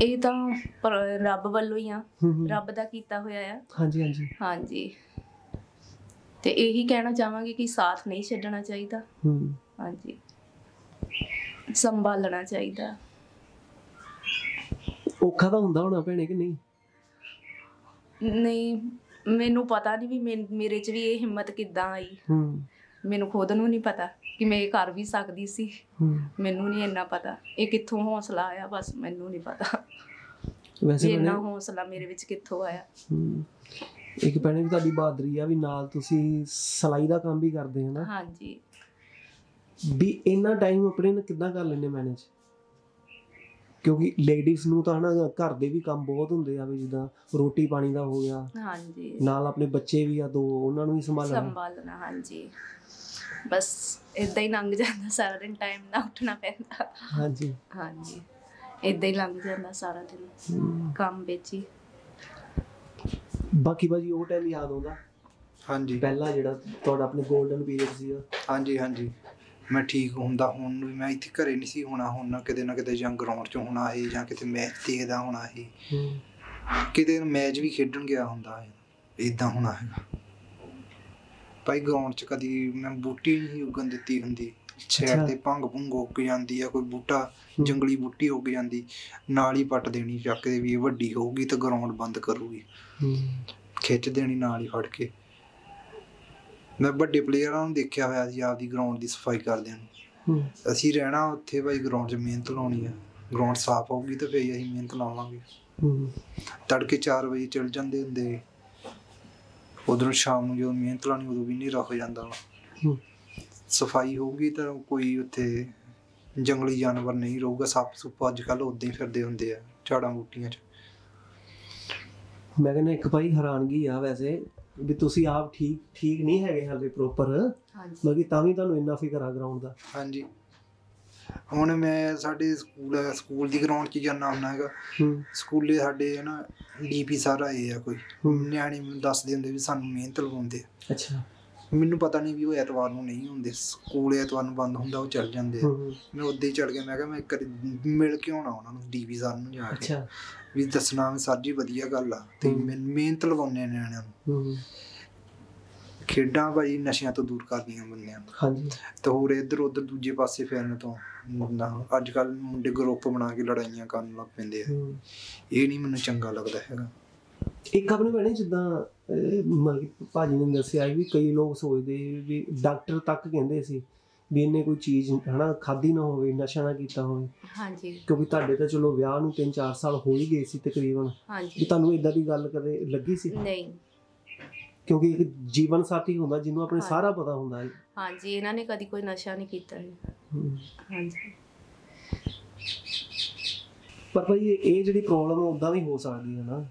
ਇਹ ਤਾਂ ਰੱਬ ਵੱਲੋਂ ਹੀ ਆ ਰੱਬ ਦਾ ਕੀਤਾ ਹੋਇਆ ਆ। ਹਾਂਜੀ ਹਾਂਜੀ। ਹਾਂਜੀ। ਤੇ ਇਹੀ ਕਹਿਣਾ ਚਾਹਾਂਗੇ ਕਿ ਸਾਥ ਨਹੀਂ ਛੱਡਣਾ ਚਾਹੀਦਾ। ਹਾਂਜੀ। ਸੰਭਾਲਣਾ ਚਾਹੀਦਾ। ਔਖਾ ਤਾਂ ਹੁੰਦਾ ਹੋਣਾ ਭੈਣੇ ਕਿ ਨਹੀਂ? ਨਹੀਂ ਮੈਨੂੰ ਪਤਾ ਨਹੀਂ ਵੀ ਮੇਰੇ 'ਚ ਵੀ ਇਹ ਹਿੰਮਤ ਕਿੱਦਾਂ ਆਈ। ਹੂੰ। ਮੈਨੂੰ ਖੁਦ ਨੂੰ ਨਹੀਂ ਪਤਾ ਕਿ ਮੈਂ ਇਹ ਕਰ ਵੀ ਸਕਦੀ ਸੀ। ਹੂੰ। ਮੈਨੂੰ ਨਹੀਂ ਇੰਨਾ ਪਤਾ। ਇਹ ਕਿੱਥੋਂ ਹੌਸਲਾ ਆਇਆ ਬਸ ਮੈਨੂੰ ਨਹੀਂ ਪਤਾ। ਵੈਸੇ ਵੀ ਭੈਣੇ ਇੰਨਾ ਹੌਸਲਾ ਮੇਰੇ ਵਿੱਚ ਕਿੱਥੋਂ ਆਇਆ? ਹੂੰ, ਇੱਕ ਭੈਣੇ ਵੀ ਤੁਹਾਡੀ ਬਹਾਦਰੀ ਆ ਵੀ ਨਾਲ ਤੁਸੀਂ ਸਲਾਈ ਦਾ ਕੰਮ ਵੀ ਕਰਦੇ ਹੋ ਨਾ। ਹਾਂਜੀ। ਵੀ ਇੰਨਾ ਟਾਈਮ ਆਪਣੇ ਨਾਲ ਕਿੱਦਾਂ ਕਰ ਲੈਂਦੇ ਮੈਨੇਜ ਕਿਉਂਕਿ ਲੇਡੀਜ਼ ਨੂੰ ਤਾਂ ਹਨਾ ਘਰ ਦੇ ਵੀ ਕੰਮ ਬਹੁਤ ਹੁੰਦੇ ਆ ਵੀ ਜਿੱਦਾਂ ਰੋਟੀ ਪਾਣੀ ਦਾ ਹੋ ਗਿਆ ਹਾਂਜੀ। ਨਾਲ ਆਪਣੇ ਬੱਚੇ ਵੀ ਆ ਦੋ ਉਹਨਾਂ ਨੂੰ ਵੀ ਸੰਭਾਲਣਾ। ਸੰਭਾਲਣਾ ਹਾਂਜੀ। ਬਸ ਇਦਾਂ ਹੀ ਲੰਘ ਜਾਂਦਾ ਸਾਰਾ ਦਿਨ ਟਾਈਮ ਨਾਲ ਉੱਠਣਾ ਪੈਂਦਾ। ਹਾਂਜੀ। ਹਾਂਜੀ। ਇਦਾਂ ਹੀ ਲੰਘ ਜਾਂਦਾ ਸਾਰਾ ਦਿਨ ਕੰਮ ਵਿੱਚ ਹੀ। ਬਾਕੀ ਭਾਜੀ ਉਹ ਟਾਈਮ ਯਾਦ ਆਉਂਦਾ? ਹਾਂਜੀ। ਪਹਿਲਾ ਜਿਹੜਾ ਤੁਹਾਡਾ ਆਪਣੇ 골ਡਨ ਪੀਰੀਅਡ ਸੀਗਾ। ਹਾਂਜੀ ਹਾਂਜੀ। ਮੈਂ ਠੀਕ ਹੁੰਦਾ ਹੁਣ ਵੀ ਮੈਂ ਇੱਥੇ ਘਰੇ ਨਹੀਂ ਸੀ ਹੋਣਾ ਹੁਣ ਕਿਤੇ ਨਾ ਕਿਤੇ ਜਾਂ ਗਰਾਊਂਡ 'ਚ ਹੋਣਾ ਹੈ ਜਾਂ ਕਿਤੇ ਮੈਚ ਦੇਖਦਾ ਹੋਣਾ ਹੈ। ਕਿਤੇ ਮੈਚ ਵੀ ਖੇਡਣ ਗਿਆ ਹੁੰਦਾ ਹੈ ਇਦਾਂ ਹੋਣਾ ਹੈਗਾ ਭਾਈ ਗਰਾਊਂਡ 'ਚ ਕਦੀ ਮੈਂ ਬੂਟੀ ਨਹੀਂ ਉੱਗਣ ਦਿੱਤੀ ਹੁੰਦੀ। ਛੇੜ ਤੇ ਭੰਗ ਭੁੰਗ ਉੱਗ ਜਾਂਦੀ ਆ ਕੋਈ ਬੂਟਾ। ਜੰਗਲੀ ਬੂਟੀ ਉੱਗ ਜਾਂਦੀ ਨਾਲ ਹੀ ਪੱਟ ਦੇਣੀ ਚੱਕ ਕੇ ਵੀ ਇਹ ਵੱਡੀ ਹੋਊਗੀ ਤਾਂ ਗਰਾਊਂਡ ਬੰਦ ਕਰੂਗੀ। ਖਿੱਚ ਦੇਣੀ ਨਾਲ ਹੀ ਫੜ ਕੇ। ਮੈਂ ਵੱਡੇ ਪਲੇਅਰਾਂ ਨੂੰ ਦੇਖਿਆ ਹੋਇਆ ਸੀ ਆਪਦੀ ਗਰਾਊਂਡ ਦੀ ਸਫ਼ਾਈ ਕਰਦਿਆਂ ਨੂੰ। ਅਸੀਂ ਰਹਿਣਾ ਉੱਥੇ ਭਾਈ ਗਰਾਊਂਡ 'ਚ ਮਿਹਨਤ ਲਾਉਣੀ ਆ। ਗਰਾਊਂਡ ਸਾਫ਼ ਹੋਊਗੀ ਤਾਂ ਫੇਰ ਅਸੀਂ ਮਿਹਨਤ ਲਾਵਾਂਗੇ। ਤੜਕੇ 4 ਵਜੇ ਚਲ ਜਾਂਦੇ ਹੁੰਦੇ। ਉਧਰੋਂ ਸ਼ਾਮ ਨੂੰ ਜਦੋਂ ਮਿਹਨਤ ਲਾਉਣੀ ਉਦੋਂ ਵੀ ਹਨੇਰਾ ਹੋ ਜਾਂਦਾ ਸਫ਼ਾਈ ਹੋਊਗੀ ਤਾਂ ਕੋਈ ਉੱਥੇ ਜੰਗਲੀ ਜਾਨਵਰ ਨਹੀਂ ਰਹੂਗਾ। ਸੱਪ ਸੁੱਪ ਅੱਜ ਕੱਲ ਉਦਾਂ ਹੀ ਫਿਰਦੇ ਹੁੰਦੇ ਆ ਝਾੜਾਂ ਬੂਟੀਆਂ 'ਚ। ਮੈਂ ਕਹਿੰਦਾ ਇੱਕ ਭਾਈ ਹੈਰਾਨਗੀ ਆ ਵੈਸੇ। ਵੀ ਤੁਸੀਂ ਆਪ ਠੀਕ ਠੀਕ ਨਹੀਂ ਹੈਗੇ ਹਾਲੇ ਪ੍ਰੋਪਰ ਹਾਂਜੀ। ਬਾਕੀ ਤਾਂ ਵੀ ਤੁਹਾਨੂੰ ਇੰਨਾ ਫਿਕਰ ਆ ਗਰਾਊਂਡ ਦਾ। ਹਾਂਜੀ। ਹੁਣ ਮੈਂ ਸਾਡੇ ਸਕੂਲ ਸਕੂਲ ਦੀ ਗਰਾਊਂਡ 'ਚ ਜਾਣਾ ਹੁੰਦਾ ਹੈਗਾ। ਸਕੂਲੇ ਸਾਡੇ ਨਾ ਡੀਪੀ ਸਰ ਆਏ ਆ ਕੋਈ। ਨਿਆਣੇ ਮੈਨੂੰ ਦੱਸਦੇ ਹੁੰਦੇ ਵੀ ਸਾਨੂੰ ਮਿਹਨਤ ਲਵਾਉਂਦੇ ਆ। ਅੱਛਾ। ਮੈਨੂੰ ਪਤਾ ਨਹੀਂ ਵੀ ਉਹ ਐਤਵਾਰ ਨੂੰ ਨਹੀਂ ਹੁੰਦੇ। ਸਕੂਲ ਐਤਵਾਰ ਨੂੰ ਬੰਦ ਹੁੰਦਾ ਉਹ ਚੱਲ ਜਾਂਦੇ ਮੈਂ ਉੱਦਾਂ ਹੀ ਚੜ ਗਿਆ ਮੈਂ ਕਿਹਾ ਮੈਂ ਇੱਕ ਮਿਲ ਕੇ ਆਉਣਾ ਉਹਨਾਂ ਨੂੰ ਡੀਪੀ ਸਰ ਨੂੰ ਜਾ ਕੇ। ਅੱਛਾ। ਵੀ ਦੱਸਣਾ ਵੀ ਜੀ ਵਧੀਆ ਗੱਲ ਆ। ਤੇ ਮਿਹਨਤ ਲਵਾਉਂਦੇ ਆ ਨਿਆਣਿਆਂ ਨੂੰ। ਖੇਡਾਂ ਭਾਈ ਨਸ਼ਿਆਂ ਤੋਂ ਦੂਰ ਕਰਦੀਆਂ ਬੰਦਿਆਂ ਨੂੰ। ਹਾਂਜੀ। ਤੇ ਹੋਰ ਇੱਧਰ ਉੱਧਰ ਦੂਜੇ ਪਾਸੇ ਫਿਰਨ ਤੋਂ ਅੱਜ ਕੱਲ ਮੁੰਡੇ ਗਰੁੱਪ ਬਣਾ ਕੇ ਲੜਾਈਆਂ ਕਰਨ ਲੱਗ ਪੈਂਦੇ ਆ। ਇਹ ਨਹੀਂ ਮੈਨੂੰ ਚੰਗਾ ਲੱਗਦਾ ਹੈਗਾ। ਇੱਕ ਆਪਣੇ ਭੈਣੇ ਜਿੱਦਾਂ ਭਾਜੀ ਨੇ ਦੱਸਿਆ ਵੀ ਕਈ ਲੋਕ ਸੋਚਦੇ ਵੀ ਡਾਕਟਰ ਤੱਕ ਕਹਿੰਦੇ ਸੀ ਵੀ ਇਹਨੇ ਕੋਈ ਚੀਜ਼ ਹਨਾ ਖਾਦੀ ਨਾ ਹੋਵੇ ਨਸ਼ਾ ਨਾ ਕੀਤਾ ਹੋਵੇ। ਹਾਂਜੀ। ਕਿਉਂਕਿ ਤੁਹਾਡੇ ਤਾਂ ਚਲੋ ਵਿਆਹ ਨੂੰ 3-4 ਸਾਲ ਹੋ ਹੀ ਗਏ ਸੀ ਤਕਰੀਬਨ। ਵੀ ਹਾਂਜੀ ਤੁਹਾਨੂੰ ਇਦਾਂ ਦੀ ਗੱਲ ਕਦੇ ਲੱਗੀ ਸੀ? ਨਹੀਂ। ਕਿਉਂਕਿ ਇੱਕ ਜੀਵਨ ਸਾਥੀ ਹੁੰਦਾ ਜਿਹਨੂੰ ਆਪਣੇ। ਸਾਰਾ ਪਤਾ ਹੁੰਦਾ ਹੈ। ਹਾਂਜੀ ਇਹਨਾਂ ਨੇ ਕਦੀ ਕੋਈ ਨਸ਼ਾ ਨਹੀਂ ਕੀਤਾ ਹੈ। ਹਾਂਜੀ। ਪਰ ਭਾਈ ਇਹ ਇਹ ਜਿਹੜੀ ਪ੍ਰੋਬਲਮ ਉਦਾਂ ਵੀ ਹੋ ਸਕਦੀ ਹੈ ਨਾ।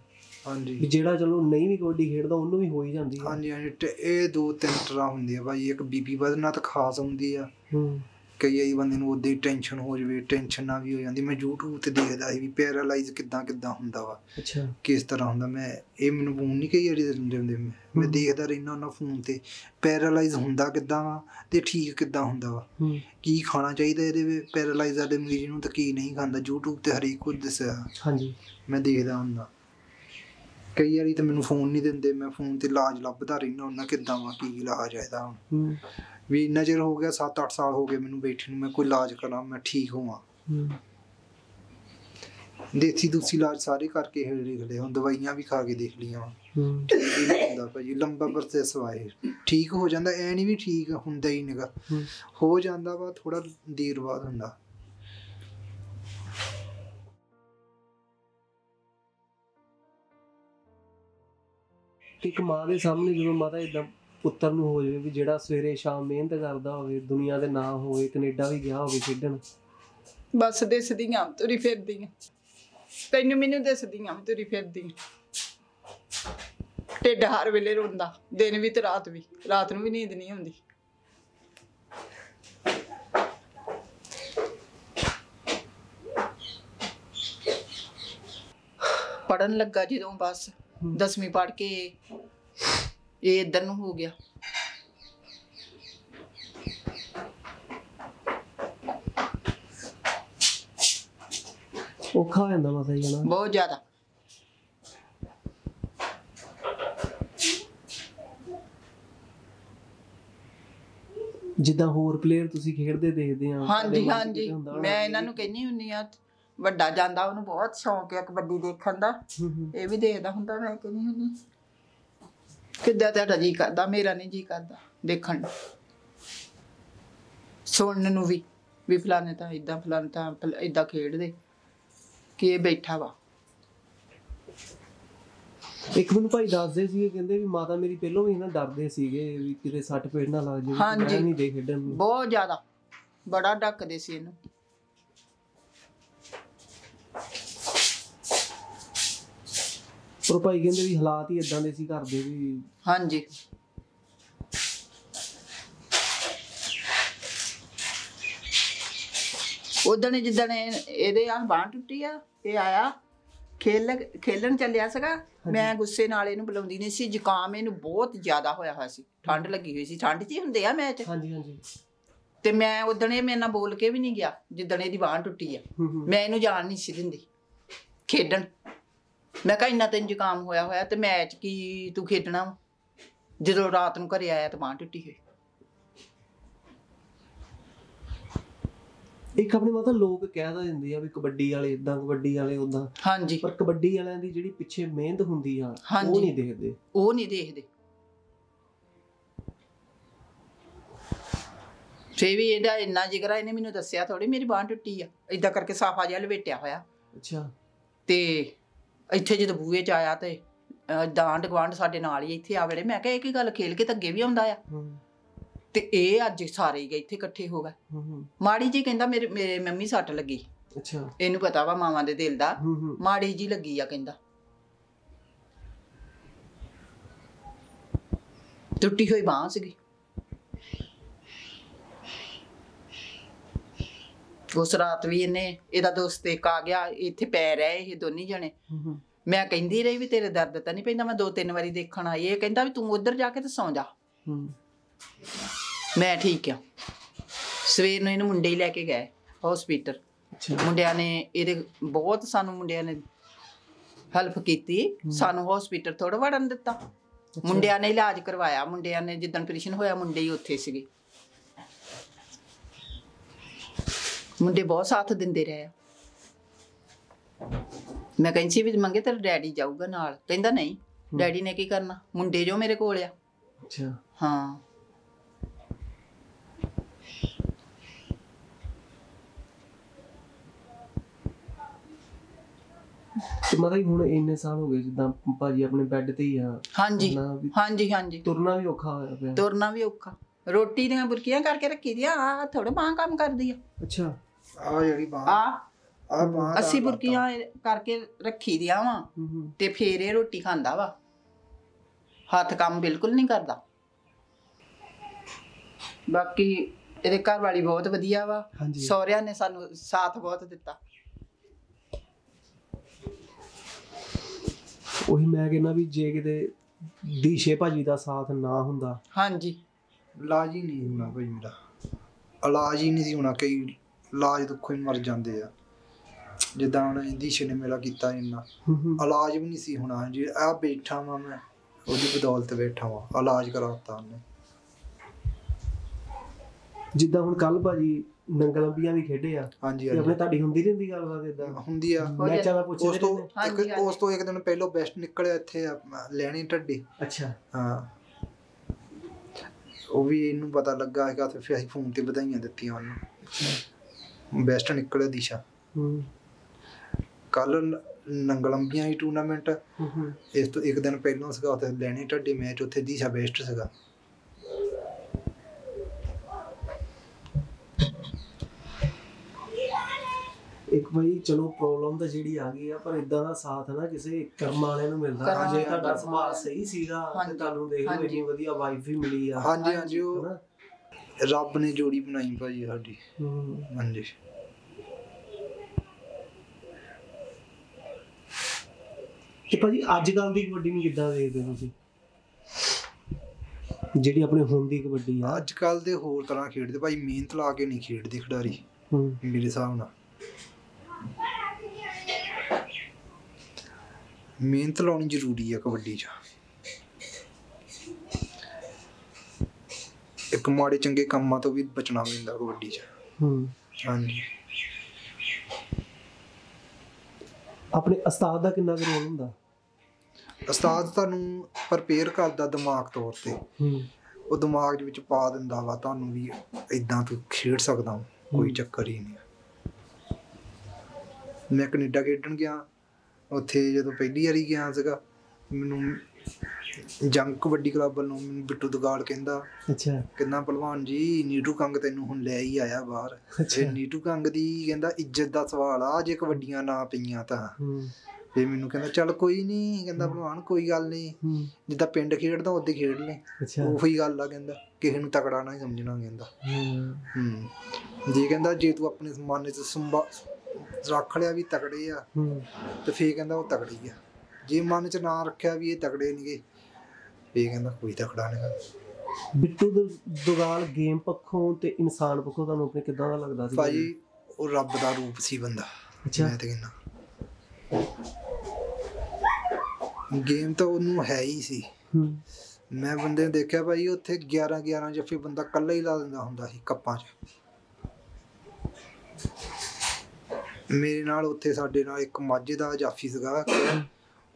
ਵੀ ਹਾਂਜੀ ਜਿਹੜਾ ਚਲੋ ਨਹੀਂ ਵੀ ਕਬੱਡੀ ਖੇਡਦਾ ਉਹਨੂੰ ਵੀ ਹੋ ਹੀ ਜਾਂਦੀ ਹੈ ਹਾਂਜੀ ਹਾਂਜੀ ਤੇ ਇਹ ਦੋ ਤਿੰਨ ਤਰ੍ਹਾਂ ਹੁੰਦੀ ਆ ਭਾਈ। ਇੱਕ ਬੀਪੀ ਵਧਣਾ ਤਾਂ ਖਾਸ ਹੁੰਦੀ ਆ। ਹੂੰ। ਕਈ ਆਈ ਬੰਦੇ ਨੂੰ ਹੀ ਟੈਨਸ਼ਨ ਹੋ ਜਾਵੇ ਟੈਨਸ਼ਨ ਨਾ ਵੀ ਹੋ ਜਾਂਦੀ। ਮੈਂ YouTube ਤੇ ਦੇਖਦਾ ਸੀ ਵੀ ਪੈਰਾਲਾਈਜ਼ ਕਿੱਦਾਂ ਕਿੱਦਾਂ ਹੁੰਦਾ ਵਾ। ਅੱਛਾ। ਕਿਸ ਤਰ੍ਹਾਂ ਹੁੰਦਾ ਮੈਂ ਇਹ ਮੈਨੂੰ ਫੋਨ ਨਹੀਂ ਕਈ ਵਾਰੀ ਦਿੰਦੇ ਹੁੰਦੇ। ਮੈਂ। ਦੇਖਦਾ ਰਹਿਣਾ ਉਹਨਾਂ ਫੋਨ ਤੇ। ਪੈਰਾਲਾਈਜ਼ ਹੁੰਦਾ ਕਿੱਦਾਂ ਵਾ ਤੇ ਠੀਕ ਕਿੱਦਾਂ ਹੁੰਦਾ ਵਾ। ਹੂੰ। ਕੀ ਖਾਣਾ ਚਾਹੀਦਾ ਇਹਦੇ ਵਿੱਚ? ਪੈਰਾਲਾਈਜ਼ ਵਾਲੇ ਮਰੀਜ਼ ਨੂੰ ਤਾਂ ਕੀ ਨਹੀਂ ਖਾਂਦਾ। YouTube ਤੇ ਹਰੇਕ ਕੁਝ ਦੱਸਿਆ। ਹਾਂਜੀ। ਮੈਂ ਦੇਖਦਾ ਹੁੰਦਾ। ਕਈ ਵਾਰੀ ਤਾਂ ਮੈਨੂੰ ਫੋਨ ਨਹੀਂ ਦਿੰਦੇ ਮੈਂ ਫੋਨ ਤੇ ਇਲਾਜ ਲੱਭਦਾ ਰਹਿਣਾ ਉਹਨਾਂ ਕਿੱਦਾਂ ਵਾ ਕੀ ਇਲਾਜ ਆ ਇਹਦਾ। ਵੀ ਇੰਨਾ ਚਿਰ ਹੋ ਗਿਆ 7-8 ਸਾਲ ਹੋ ਗਏ ਮੈਨੂੰ ਬੈਠੇ ਨੂੰ ਮੈਂ ਕੋਈ ਇਲਾਜ ਕਰਾਂ ਮੈਂ ਠੀਕ ਹੋਵਾਂ। ਦੇਸੀ ਦੂਸੀ ਇਲਾਜ ਸਾਰੇ ਕਰਕੇ ਹੀ ਦੇਖ ਲਏ ਹੁਣ ਦਵਾਈਆਂ ਵੀ ਖਾ ਕੇ ਦੇਖ ਲਈਆਂ ਹੁੰਦਾ ਭਾਜੀ ਲੰਬਾ ਪ੍ਰੋਸੈਸ ਵਾਏ ਠੀਕ ਹੋ ਜਾਂਦਾ ਐ ਨਹੀਂ ਵੀ ਠੀਕ ਹੁੰਦਾ ਹੀ ਨਹੀਂਗਾ। ਹੋ। ਜਾਂਦਾ ਵਾ ਥੋੜਾ ਦੇਰ ਬਾਅਦ ਹੁੰਦਾ। ਕਿ ਇੱਕ ਮਾਂ ਦੇ ਸਾਹਮਣੇ ਜਦੋਂ ਮਾਤਾ ਇਦਾਂ ਪੁੱਤਰ ਨੂੰ ਹੋ ਜਾਵੇ ਵੀ ਜਿਹੜਾ ਸਵੇਰੇ ਸ਼ਾਮ ਮਿਹਨਤ ਕਰਦਾ ਹੋਵੇ, ਦੁਨੀਆ ਦੇ ਨਾਂ ਹੋਵੇ, ਕੈਨੇਡਾ ਵੀ ਗਿਆ ਹੋਵੇ ਖੇਡਣ। ਬਸ ਦਿਸਦੀਆਂ, ਤੁਰੀ ਫਿਰਦੀਆਂ। ਤੈਨੂੰ ਮੈਨੂੰ ਦਿਸਦੀਆਂ ਤੁਰੀ ਫਿਰਦੀਆਂ। ਢਿੱਡ ਹਰ ਵੇਲੇ ਰੋਂਦਾ, ਦਿਨ ਵੀ ਤੇ ਰਾਤ ਵੀ, ਰਾਤ ਨੂੰ ਵੀ ਨੀਂਦ ਨਹੀਂ ਆਉਂਦੀ। ਪੜਨ ਲੱਗਾ ਜਦੋਂ ਬਸ। ਦਸਵੀਂ ਪੜ ਕੇ ਇਹ ਇੱਧਰ ਨੂੰ ਹੋ ਗਿਆ। ਔਖਾ ਹੋ ਜਾਂਦਾ ਮਾਤਾ ਜੀ ਹਨਾ ਬਹੁਤ ਜ਼ਿਆਦਾ। ਜਿੱਦਾਂ ਹੋਰ ਪਲੇਅਰ ਤੁਸੀਂ ਖੇਡਦੇ ਦੇਖਦੇ ਆ ਹਾਂਜੀ ਹਾਂਜੀ। ਮੈਂ ਇਹਨਾਂ ਨੂੰ ਕਹਿੰਨੀ ਹੁੰਨੀ ਆ ਵੱਡਾ ਜਾਂਦਾ ਉਹਨੂੰ ਬਹੁਤ ਸ਼ੌਂਕ ਹੈ ਕਬੱਡੀ ਦੇਖਣ ਦਾ। ਇਹ ਵੀ ਦੇਖਦਾ ਹੁੰਦਾ ਮੈਂ ਕਹਿੰਦੀ ਹੁੰਦੀ ਕਿੱਦਾਂ ਤੁਹਾਡਾ ਜੀ ਕਰਦਾ? ਮੇਰਾ ਨਹੀਂ ਜੀ ਕਰਦਾ ਦੇਖਣ ਨੂੰ। ਸੁਣਨ ਨੂੰ ਵੀ ਵੀ ਫਲਾਣੇ ਤਾਂ ਇਦਾਂ ਫਲਾਣੇ ਤਾਂ ਏਦਾਂ ਖੇਡਦੇ ਕਿ ਇਹ ਬੈਠਾ ਵਾ। ਇੱਕ ਮੈਨੂੰ ਭਾਈ ਦੱਸਦੇ ਸੀਗੇ ਕਹਿੰਦੇ ਵੀ ਮਾਤਾ ਮੇਰੀ ਪਹਿਲਾਂ ਵੀ ਨਾ ਡਰਦੇ ਸੀਗੇ ਵੀ ਕਿਤੇ ਸੱਟ ਪੇਟ ਨਾ ਲੱਗ ਜਾਵੇ। ਨਹੀਂ ਦੇ ਖੇਡਣ ਨੂੰ। ਬਹੁਤ ਜ਼ਿਆਦਾ। ਬੜਾ ਡੱਕਦੇ ਸੀ ਇਹਨੂੰ। ਪਰ ਭਾਈ ਕਹਿੰਦੇ ਵੀ ਹਾਲਾਤ ਹੀ ਇਦਾਂ ਦੇ ਸੀ ਘਰ ਦੇ ਵੀ। ਹਾਂਜੀ। ਉਦਣ ਜਿੱਦਣ ਇਹ- ਇਹਦੇ ਆ ਬਾਂਹ ਟੁੱਟੀ ਆ ਇਹ ਆਇਆ ਖੇਲ ਖੇਲਣ ਚੱਲਿਆ ਸੀਗਾ। ਮੈਂ ਗੁੱਸੇ ਨਾਲ ਇਹਨੂੰ ਬੁਲਾਉਂਦੀ ਨਹੀਂ ਸੀ ਜ਼ੁਕਾਮ ਇਹਨੂੰ ਬਹੁਤ ਜ਼ਿਆਦਾ ਹੋਇਆ ਹੋਇਆ ਸੀ। ਠੰਡ ਲੱਗੀ ਹੋਈ ਸੀ। ਠੰਡ 'ਚ ਹੀ ਹੁੰਦੇ ਆ ਮੈਚ। ਹਾਂਜੀ ਹਾਂਜੀ। ਤੇ ਮੈਂ ਉਦਣ ਇਹ ਮੇਰੇ ਨਾਲ ਬੋਲ ਕੇ ਵੀ ਨਹੀਂ ਗਿਆ ਜਿੱਦਣ ਇਹਦੀ ਬਾਂਹ ਟੁੱਟੀ ਆ। ਮੈਂ ਇਹਨੂੰ ਜਾਣ ਨਹੀਂ ਸੀ ਦਿੰਦੀ। ਖੇਡਣ। ਮੈਂ ਕਿਹਾ ਇੰਨਾ ਤੈਨੂੰ ਜ਼ੁਕਾਮ ਹੋਇਆ ਹੋਇਆ ਤੇ ਮੈਚ ਕੀ ਤੂੰ ਖੇਡਣਾ ਵਾ? ਜਦੋਂ ਰਾਤ ਨੂੰ ਘਰੇ ਆਇਆ ਤਾਂ ਬਾਂਹ ਟੁੱਟੀ ਹੋਈ। ਇੱਕ ਆਪਣੀ ਮਾਤਾ ਲੋਕ ਕਹਿ ਤਾਂ ਦਿੰਦੇ ਆ ਵੀ ਕਬੱਡੀ ਵਾਲੇ ਇਦਾਂ ਕਬੱਡੀ ਵਾਲੇ ਉਦਾਂ ਹਾਂਜੀ। ਪਰ ਕਬੱਡੀ ਵਾਲਿਆਂ ਦੀ ਜਿਹੜੀ ਪਿੱਛੇ ਮਿਹਨਤ ਹੁੰਦੀ ਆ ਉਹ ਹਾਂਜੀ। ਨਹੀਂ ਦੇਖਦੇ। ਉਹ ਨਹੀਂ ਦੇਖਦੇ। ਫੇ ਵੀ ਇਹਦਾ ਇੰਨਾ ਜਿਗਰਾ ਇਹਨੇ ਮੈਨੂੰ ਦੱਸਿਆ ਥੋੜੀ ਮੇਰੀ ਬਾਂਹ ਟੁੱਟੀ ਆ। ਇਦਾਂ ਕਰਕੇ ਸਾਫਾ ਜਿਹਾ ਲਵੇਟਿਆ ਹੋਇਆ। ਅੱਛਾ। ਤੇ ਇੱਥੇ ਜਦੋਂ ਬੂਹੇ ਚ ਆਇਆ ਤੇ ਦਾਂਡ ਗਵਾਂਡ ਸਾਡੇ ਨਾਲ ਹੀ ਇੱਥੇ ਆ ਵੜੇ ਮੈਂ ਕਿਹਾ ਇਹ ਕੀ ਗੱਲ ਖੇਲ ਕੇ ਤਾਂ ਅੱਗੇ ਵੀ ਆਉਂਦਾ ਆ? ਤੇ ਇਹ ਅੱਜ ਸਾਰੇ ਹੀ ਗਏ ਇੱਥੇ ਇਕੱਠੇ ਹੋ ਗਏ। ਮਾੜੀ ਜੀ ਕਹਿੰਦਾ ਮੇਰੇ ਮੇਰੇ ਮੰਮੀ ਸੱਟ ਲੱਗੀ। ਅੱਛਾ। ਇਹਨੂੰ ਪਤਾ ਵਾ ਮਾਵਾਂ ਦੇ ਦਿਲ ਦਾ। ਮਾੜੀ ਜੀ ਲੱਗੀ ਆ ਕਹਿੰਦਾ। ਟੁੱਟੀ ਹੋਈ ਬਾਂਹ ਸੀਗੀ। ਉਸ ਰਾਤ ਵੀ ਇਹਨੇ ਇਹਦਾ ਦੋਸਤ ਇੱਕ ਆ ਗਿਆ ਇੱਥੇ ਪੈ ਰਹੇ ਇਹ ਦੋਨੀ ਜਣੇ। ਮੈਂ ਕਹਿੰਦੀ ਰਹੀ ਵੀ ਤੇਰੇ ਦਰਦ ਤਾਂ ਨਹੀਂ ਪੈਂਦਾ ਮੈਂ ਦੋ ਤਿੰਨ ਵਾਰੀ ਦੇਖਣ ਆਈ ਇਹ ਕਹਿੰਦਾ ਵੀ ਤੂੰ ਉੱਧਰ ਜਾ ਕੇ ਤੇ ਸੌਂ ਜਾ। ਮੈਂ ਠੀਕ ਆ। ਸਵੇਰ ਨੂੰ ਇਹਨੂੰ ਮੁੰਡੇ ਹੀ ਲੈ ਕੇ ਗਏ ਹਸਪੀਟਲ ਮੁੰਡਿਆਂ ਨੇ ਇਹਦੇ ਬਹੁਤ ਸਾਨੂੰ ਮੁੰਡਿਆਂ ਨੇ ਹੈਲਪ ਕੀਤੀ ਸਾਨੂੰ ਹਸਪੀਟਲ ਥੋੜਾ ਵੜਨ ਦਿੱਤਾ। ਮੁੰਡਿਆਂ ਨੇ ਇਲਾਜ ਕਰਵਾਇਆ ਮੁੰਡਿਆਂ ਨੇ ਜਿੱਦਣ ਆਪਰੇਸ਼ਨ ਹੋਇਆ ਮੁੰਡੇ ਹੀ ਉੱਥੇ ਸੀਗੇ। ਮੁੰਡੇ ਬਹੁਤ ਸਾਥ ਦਿੰਦੇ ਰਹੇ ਆ। ਮੈਂ ਕਹਿੰਦੀ ਵੀ ਮੰਗੇ ਤੇਰਾ ਡੈਡੀ ਜਾਊਗਾ ਨਾਲ। ਕਹਿੰਦਾ ਨਹੀਂ ਡੈਡੀ ਨੇ ਕੀ ਕਰਨਾ? ਮੁੰਡੇ ਜੋ ਮੇਰੇ ਕੋਲ ਆ। ਅੱਛਾ। ਹਾਂ। ਤੇ ਮਾਤਾ ਜੀ ਹੁਣ ਇੰਨੇ ਸਾਲ ਹੋ ਗਏ ਜਿੱਦਾਂ ਭਾਜੀ ਆਪਣੇ ਬੈੱਡ ਤੇ ਹੀ ਆ। ਹਾਂਜੀ। ਹਾਂਜੀ ਹਾਂਜੀ। ਤੁਰਨਾ ਵੀ ਔਖਾ ਹੋਇਆ ਪਿਆ। ਤੁਰਨਾ ਵੀ ਔਖਾ। ਰੋਟੀ ਦੀਆਂ ਬੁਰਕੀਆਂ ਕਰਕੇ ਰੱਖੀ ਦੀਆਂ ਆ ਥੋੜਾ ਬਾਹ ਕੰਮ ਕਰਦੀ ਆ। ਅੱਛਾ। ਆ ਜਿਹੜੀ ਬਾਹ ਆ ਆ ਬਾਹ ਅਸੀਂ ਬੁਰਕੀਆਂ ਕਰਕੇ ਰੱਖੀ ਦੀਆਂ ਵਾ। ਤੇ ਫੇਰ ਇਹ ਰੋਟੀ ਖਾਂਦਾ ਵਾ। ਹੱਥ ਕੰਮ ਬਿਲਕੁਲ ਨਹੀਂ ਕਰਦਾ। ਬਾਕੀ ਇਹਦੇ ਘਰ ਵਾਲੀ ਬਹੁਤ ਵਧੀਆ ਵਾ। ਸਹੁਰਿਆਂ ਨੇ ਸਾਨੂੰ ਸਾਥ ਬਹੁਤ ਦਿੱਤਾ। ਉਹੀ ਮੈਂ ਕਹਿੰਦਾ ਵੀ ਜੇ ਕਿਤੇ ਦੀਸ਼ੇ ਭਾਜੀ ਦਾ ਸਾਥ ਨਾ ਹੁੰਦਾ ਹਾਂਜੀ। ਇਲਾਜ ਹੀ ਨਹੀਂ ਹੋਣਾ ਭਾਈ ਮੇਰਾ। ਇਲਾਜ ਹੀ ਨਹੀਂ ਸੀ ਹੋਣਾ ਕਈ ਇਲਾਜ ਦੁੱਖੋਂ ਹੀ ਮਰ ਜਾਂਦੇ ਆ। ਜਿੱਦਾਂ ਹੁਣ ਇੰਦੀਸ਼ ਨੇ ਮੇਰਾ ਕੀਤਾ ਇੰਨਾ। ਹੂੰ ਹੂੰ। ਇਲਾਜ ਵੀ ਨਹੀਂ ਸੀ ਹੋਣਾ ਜੇ ਆ ਬੈਠਾ ਵਾਂ ਮੈਂ ਉਹਦੀ ਬਦੌਲਤ ਬੈਠਾ ਵਾਂ ਇਲਾਜ ਕਰਾਤਾ ਉਹਨੇ। ਜਿੱਦਾਂ ਹੁਣ ਕੱਲ ਭਾਜੀ ਨੰਗਲੰਬੀਆਂ ਵੀ ਖੇਡੇ ਆ ਹਾਂਜੀ ਤੇ ਆਪਣੇ ਹਾਂਜੀ ਤੁਹਾਡੀ ਹੁੰਦੀ ਰਹਿੰਦੀ ਗੱਲਬਾਤ ਇਦਾਂ ਹੁੰਦੀ ਆ। ਮੈਚਾਂ ਦਾ ਪੁੱਛਦੇ ਉਸ ਤੋਂ ਹਾਂਜੀ, ਹਾਂਜੀ। ਉਸ ਤੋਂ ਇੱਕ ਦਿਨ ਪਹਿਲਾਂ ਬੈਸਟ ਨਿਕਲਿਆ ਇੱਥੇ ਲੈਣੀ ਢੱਡੀ। ਅੱਛਾ। ਹਾਂ। ਉਹ ਵੀ ਇਹਨੂੰ ਪਤਾ ਲੱਗਾ ਹੈਗਾ ਤੇ ਫਿਰ ਅਸੀਂ ਫੋਨ ਤੇ ਵਧਾਈਆਂ ਦਿੱਤੀਆਂ ਉਹਨੂੰ। ਬੈਸਟ ਨਿਕਲਿਆ ਦਿਸ਼ਾ। ਕੱਲ ਨੰਗਲੰਬੀਆਂ ਹੀ ਟੂਰਨਾਮੈਂਟ ਇਸ ਤੋਂ ਇੱਕ ਦਿਨ ਪਹਿਲਾਂ ਸੀਗਾ ਉੱਥੇ ਲੈਣੀ ਢੱਡੀ ਮੈਚ ਉੱਥੇ ਦਿਸ਼ਾ ਬੈਸਟ ਸੀਗਾ। ਇੱਕ ਭਾਈ ਚਲੋ ਪ੍ਰੋਬਲਮ ਤਾਂ ਜਿਹੜੀ ਆ ਗਈ ਆ ਪਰ ਇਦਾਂ ਦਾ ਸਾਥ ਨਾ ਕਿਸੇ ਕਰਮ ਵਾਲਿਆਂ ਨੂੰ ਮਿਲਦਾ। ਜੇ ਤੁਹਾਡਾ ਸੁਭਾਅ ਸਹੀ ਸੀਗਾ ਤੇ ਤੁਹਾਨੂੰ ਦੇਖ ਲਓ। ਇੰਨੀ ਵਧੀਆ ਵਾਈਫ ਵੀ ਮਿਲੀ ਆ। ਹਾਂਜੀ ਹਾਂਜੀ ਉਹ? ਰੱਬ ਨੇ ਜੋੜੀ ਬਣਾਈ ਭਾਜੀ ਸਾਡੀ। ਹਾਂਜੀ। ਤੇ ਭਾਜੀ ਅੱਜ ਕੱਲ ਦੀ ਕਬੱਡੀ ਨੂੰ ਕਿੱਦਾਂ ਦੇਖਦੇ ਤੁਸੀਂ? ਜਿਹੜੀ ਆਪਣੇ ਹੁਣ ਦੀ ਕਬੱਡੀ ਆ। ਅੱਜ ਕੱਲ ਦੇ ਹੋਰ ਤਰ੍ਹਾਂ ਖੇਡਦੇ। ਭਾਈ ਮਿਹਨਤ ਲਾ ਕੇ ਨਹੀਂ ਖੇਡਦੇ ਖਿਡਾਰੀ। ਮੇਰੇ ਹਿਸਾਬ ਨਾਲ। ਮਿਹਨਤ ਲਾਉਣੀ ਜ਼ਰੂਰੀ ਆ ਕਬੱਡੀ 'ਚ। ਇੱਕ ਮਾੜੇ ਚੰਗੇ ਕੰਮਾਂ ਤੋਂ ਵੀ ਬਚਣਾ ਪੈਂਦਾ ਕਬੱਡੀ 'ਚ। ਹੂੰ। ਹਾਂਜੀ। ਆਪਣੇ ਉਸਤਾਦ ਦਾ ਕਿੰਨਾ ਰੋਲ ਹੁੰਦਾ? ਉਸਤਾਦ ਤੁਹਾਨੂੰ ਪ੍ਰਪੇਅਰ ਕਰਦਾ ਦਿਮਾਗ ਤੌਰ ਤੇ। ਹੂੰ। ਉਹ ਦਿਮਾਗ ਦੇ ਵਿੱਚ ਪਾ ਦਿੰਦਾ ਵਾ ਤੁਹਾਨੂੰ ਵੀ ਇਦਾਂ ਤੂੰ ਖੇਡ ਸਕਦਾ ਕੋਈ। ਚੱਕਰ ਹੀ ਨਹੀਂ ਮੈਂ ਕੈਨੇਡਾ ਖੇਡਣ ਗਿਆ। ਉੱਥੇ ਜਦੋਂ ਪਹਿਲੀ ਵਾਰੀ ਗਿਆ ਸੀਗਾ ਮੈਨੂੰ ਜੰਗ ਕਬੱਡੀ ਕਲੱਬ ਵੱਲੋਂ ਮੈਨੂੰ ਬਿੱਟੂ ਦਗਾਲ ਕਹਿੰਦਾ ਅੱਛਾ। ਕਹਿੰਦਾ ਪਹਿਲਵਾਨ ਜੀ ਨੀਟੂ ਕੰਗ ਤੈਨੂੰ ਹੁਣ ਲੈ ਹੀ ਆਇਆ ਬਾਹਰ। ਜੇ ਨੀਟੂ ਕੰਗ ਦੀ ਕਹਿੰਦਾ ਇੱਜ਼ਤ ਦਾ ਸਵਾਲ ਆ ਜੇ ਕਬੱਡੀਆਂ ਨਾ ਪਈਆਂ ਤਾਂ। ਹੂੰ। ਫੇ ਮੈਨੂੰ ਕਹਿੰਦਾ ਚੱਲ ਕੋਈ ਨਹੀਂ ਕਹਿੰਦਾ ਪਹਿਲਵਾਨ ਕੋਈ ਗੱਲ ਨਹੀਂ ਜਿੱਦਾਂ ਪਿੰਡ ਖੇਡਦਾ ਉਦੋਂ ਖੇਡ ਲੈ। ਉਹੀ ਗੱਲ ਆ ਕਹਿੰਦਾ। ਕਿਸੇ ਨੂੰ ਤਕੜਾ ਨਾ ਸਮਝਣਾ ਕਹਿੰਦਾ। ਹੂੰ। ਹੂੰ। ਜੀ ਕਹਿੰਦਾ ਜੇ ਤੂੰ ਆਪਣੇ ਮਨ 'ਚ ਸੰਭਾ ਰੱਖ ਲਿਆ ਵੀ ਤਕੜੇ ਆ। ਤੇ ਫੇ ਕਹਿੰਦਾ ਉਹ ਤਕੜੀ ਆ। ਜੇ ਮਨ 'ਚ ਨਾ ਰੱਖਿਆ ਵੀ ਇਹ ਤਕੜੇ ਨਹੀਂਗੇ ਫੇ ਕਹਿੰਦਾ ਕੋਈ ਤਕੜਾ ਨਹੀਂ ਬਿੱਟੂ ਦ- ਦੁਗਾਲ ਗੇਮ ਪੱਖੋਂ ਤੇ ਇਨਸਾਨ ਪੱਖੋਂ ਤੁਹਾਨੂੰ ਆਪਣੇ ਕਿੱਦਾਂ ਦਾ ਲੱਗਦਾ ਸੀ? ਭਾਜੀ ਉਹ ਰੱਬ ਦਾ ਰੂਪ ਸੀ ਬੰਦਾ ਅੱਛਾ। ਮੈਂ ਤੇ ਕਹਿੰਦਾ। ਗੇਮ ਤਾਂ ਉਹਨੂੰ ਹੈ ਹੀ ਸੀ। ਮੈਂ ਬੰਦੇ ਨੂੰ ਦੇਖਿਆ ਭਾਈ ਉੱਥੇ 11 11 ਜੱਫੇ ਬੰਦਾ ਕੱਲਾ ਹੀ ਲਾ ਦਿੰਦਾ ਹੁੰਦਾ ਸੀ ਕੱਪਾਂ 'ਚ। ਮੇਰੇ ਨਾਲ ਉੱਥੇ ਸਾਡੇ ਨਾਲ ਇੱਕ ਮਾਝੇ ਦਾ ਜਾਫੀ ਸੀਗਾ।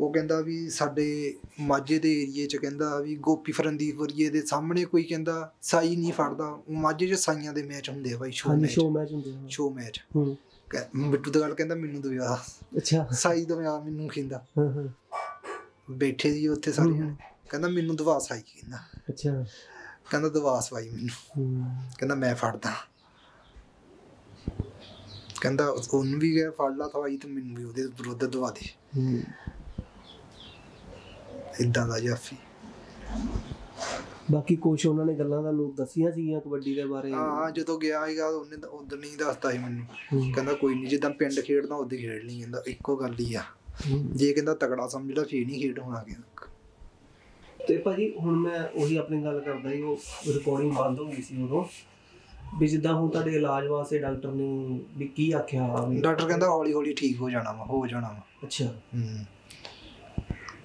ਉਹ ਕਹਿੰਦਾ ਵੀ ਸਾਡੇ ਮਾਝੇ ਦੇ ਏਰੀਏ 'ਚ ਕਹਿੰਦਾ ਵੀ ਗੋਪੀ ਫਰੰਦੀਪ ਵਰਗੇ ਦੇ ਸਾਹਮਣੇ ਕੋਈ ਕਹਿੰਦਾ ਸਾਈ ਨਹੀਂ ਫੜਦਾ। ਮਾਝੇ 'ਚ ਸਾਈਆਂ ਦੇ ਮੈਚ ਹੁੰਦੇ ਆ ਸ਼ੋਅ ਹਾਂਜੀ ਮੈਚ ਸ਼ੋਅ ਮੈਚ ਹੁੰਦੇ ਆ। ਸ਼ੋਅ ਮੈਚ ਹੂੰ। ਬਿੱਟੂ ਦਾ ਗੱਲ ਕਹਿੰਦਾ ਮੈਨੂੰ ਦਵਿਆ। ਅੱਛਾ। ਸਾਈ ਦਵਿਆ ਮੈਨੂੰ ਕਹਿੰਦਾ ਹਾਂ ਹਾਂ। ਬੈਠੇ ਸੀ ਉੱਥੇ ਸਾਰੇ। ਜਣੇ। ਕਹਿੰਦਾ ਮੈਨੂੰ ਦਵਾ ਸਾਈ ਕਹਿੰਦਾ ਅੱਛਾ। ਕਹਿੰਦਾ ਦਵਾ ਸਵਾਈ ਮੈਨੂੰ। ਹੂੰ। ਕਹਿੰਦਾ ਮੈਂ ਫੜਦਾ। ਕਹਿੰਦਾ ਉਹਨੂੰ ਵੀ ਗਿਆ ਫੜ ਲਾ ਦਵਾਈ ਤੇ ਮੈਨੂੰ ਵੀ ਉਹਦੇ ਵਿਰੁੱਧ ਦਵਾ ਦੇ। ਹੂੰ। ਇਦਾਂ ਦਾ ਜਾਫੀ। ਬਾਕੀ ਕੁਛ ਉਹਨਾਂ ਨੇ ਗੱਲਾਂ ਤੁਹਾਨੂੰ ਦੱਸੀਆਂ ਸੀਗੀਆਂ ਕਬੱਡੀ ਦੇ ਬਾਰੇ। ਹਾਂ ਜਦੋਂ ਗਿਆ ਸੀਗਾ ਉਹਨੇ ਉਦੋਂ ਨਹੀਂ ਦੱਸਦਾ ਸੀ ਮੈਨੂੰ। ਕਹਿੰਦਾ ਕੋਈ ਨਹੀਂ ਜਿੱਦਾਂ ਪਿੰਡ ਖੇਡਦਾ ਉਦੋਂ ਖੇਡ ਲਈ ਕਹਿੰਦਾ ਇੱਕੋ ਗੱਲ ਹੀ ਆ। ਜੇ ਕਹਿੰਦਾ ਤਗੜਾ ਸਮਝ ਲਾ ਫੇਰ ਨਹੀਂ ਖੇਡ ਹੋਣਾ ਗਿਆ ਤੇ ਭਾਜੀ ਹੁਣ ਮੈਂ ਉਹੀ ਆਪਣੀ ਗੱਲ ਕਰਦਾ ਸੀ ਉਹ ਰਿਕਾਰਡਿੰਗ ਬੰਦ ਹੋ ਗਈ ਸੀ ਉਦੋਂ। ਵੀ ਜਿੱਦਾਂ ਹੁਣ ਤੁਹਾਡੇ ਇਲਾਜ ਵਾਸਤੇ ਡਾਕਟਰ ਨੇ ਵੀ ਕੀ ਆਖਿਆ ਵੀ ਡਾਕਟਰ ਕਹਿੰਦਾ ਹੌਲੀ ਹੌਲੀ ਠੀਕ ਹੋ ਜਾਣਾ ਵਾ ਹੋ ਜਾਣਾ ਵਾ। ਅੱਛਾ। ਹੂੰ।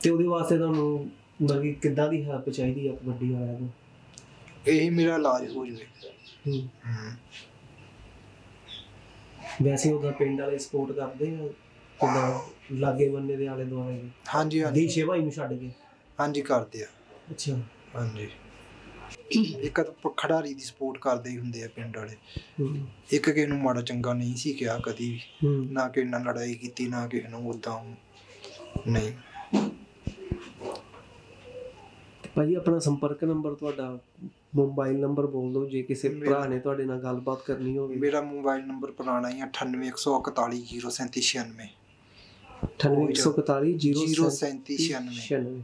ਤੇ ਉਹਦੇ ਵਾਸਤੇ ਤੁਹਾਨੂੰ ਮਤਲਬ ਕਿ ਕਿੱਦਾਂ ਦੀ ਹੈਲਪ ਚਾਹੀਦੀ ਆ ਕਬੱਡੀ ਵਾਲਿਆਂ ਨੂੰ? ਇਹੀ ਮੇਰਾ ਇਲਾਜ ਹੋ ਜਵੇ। ਹੂੰ। ਹੂੰ। ਵੈਸੇ ਉਹਦਾ ਪਿੰਡ ਵਾਲੇ ਸਪੋਰਟ ਕਰਦੇ ਆ ਕਿੱਦਾਂ ਲਾਗੇ ਬੰਨੇ ਦੇ ਆਲੇ ਦੁਆਲੇ? ਦੇ ਹਾਂਜੀ। ਦੀ ਹਾਂਜੀ ਸੇਵਾ ਨੂੰ ਛੱਡ ਕੇ? ਹਾਂਜੀ ਕਰਦੇ ਆ। ਅੱਛਾ। ਹਾਂਜੀ। ਇੱਕ ਖਿਡਾਰੀ ਦੀ ਸਪੋਰਟ ਕਰਦੇ ਹੀ ਹੁੰਦੇ ਆ ਪਿੰਡ ਵਾਲੇ। ਇੱਕ ਕਿਸੇ ਨੂੰ ਮਾੜਾ ਚੰਗਾ ਨਹੀਂ ਸੀ ਕਿਹਾ ਕਦੀ ਵੀ। ਨਾ ਕਿਸੇ ਨਾਲ ਲੜਾਈ ਕੀਤੀ ਨਾ ਕਿਸੇ ਨੂੰ ਉਦਾਂ ਨਹੀਂ। ਤੇ ਭਾਜੀ ਆਪਣਾ ਸੰਪਰਕ ਨੰਬਰ ਤੁਹਾਡਾ ਮੋਬਾਈਲ ਨੰਬਰ ਬੋਲ ਦਿਓ ਜੇ ਕਿਸੇ ਭਰਾ ਨੇ ਤੁਹਾਡੇ ਨਾਲ ਗੱਲਬਾਤ ਕਰਨੀ ਹੋਵੇ। ਮੇਰਾ ਮੋਬਾਈਲ ਨੰਬਰ ਪੁਰਾਣਾ ਹੀ 9814403796 984140 03796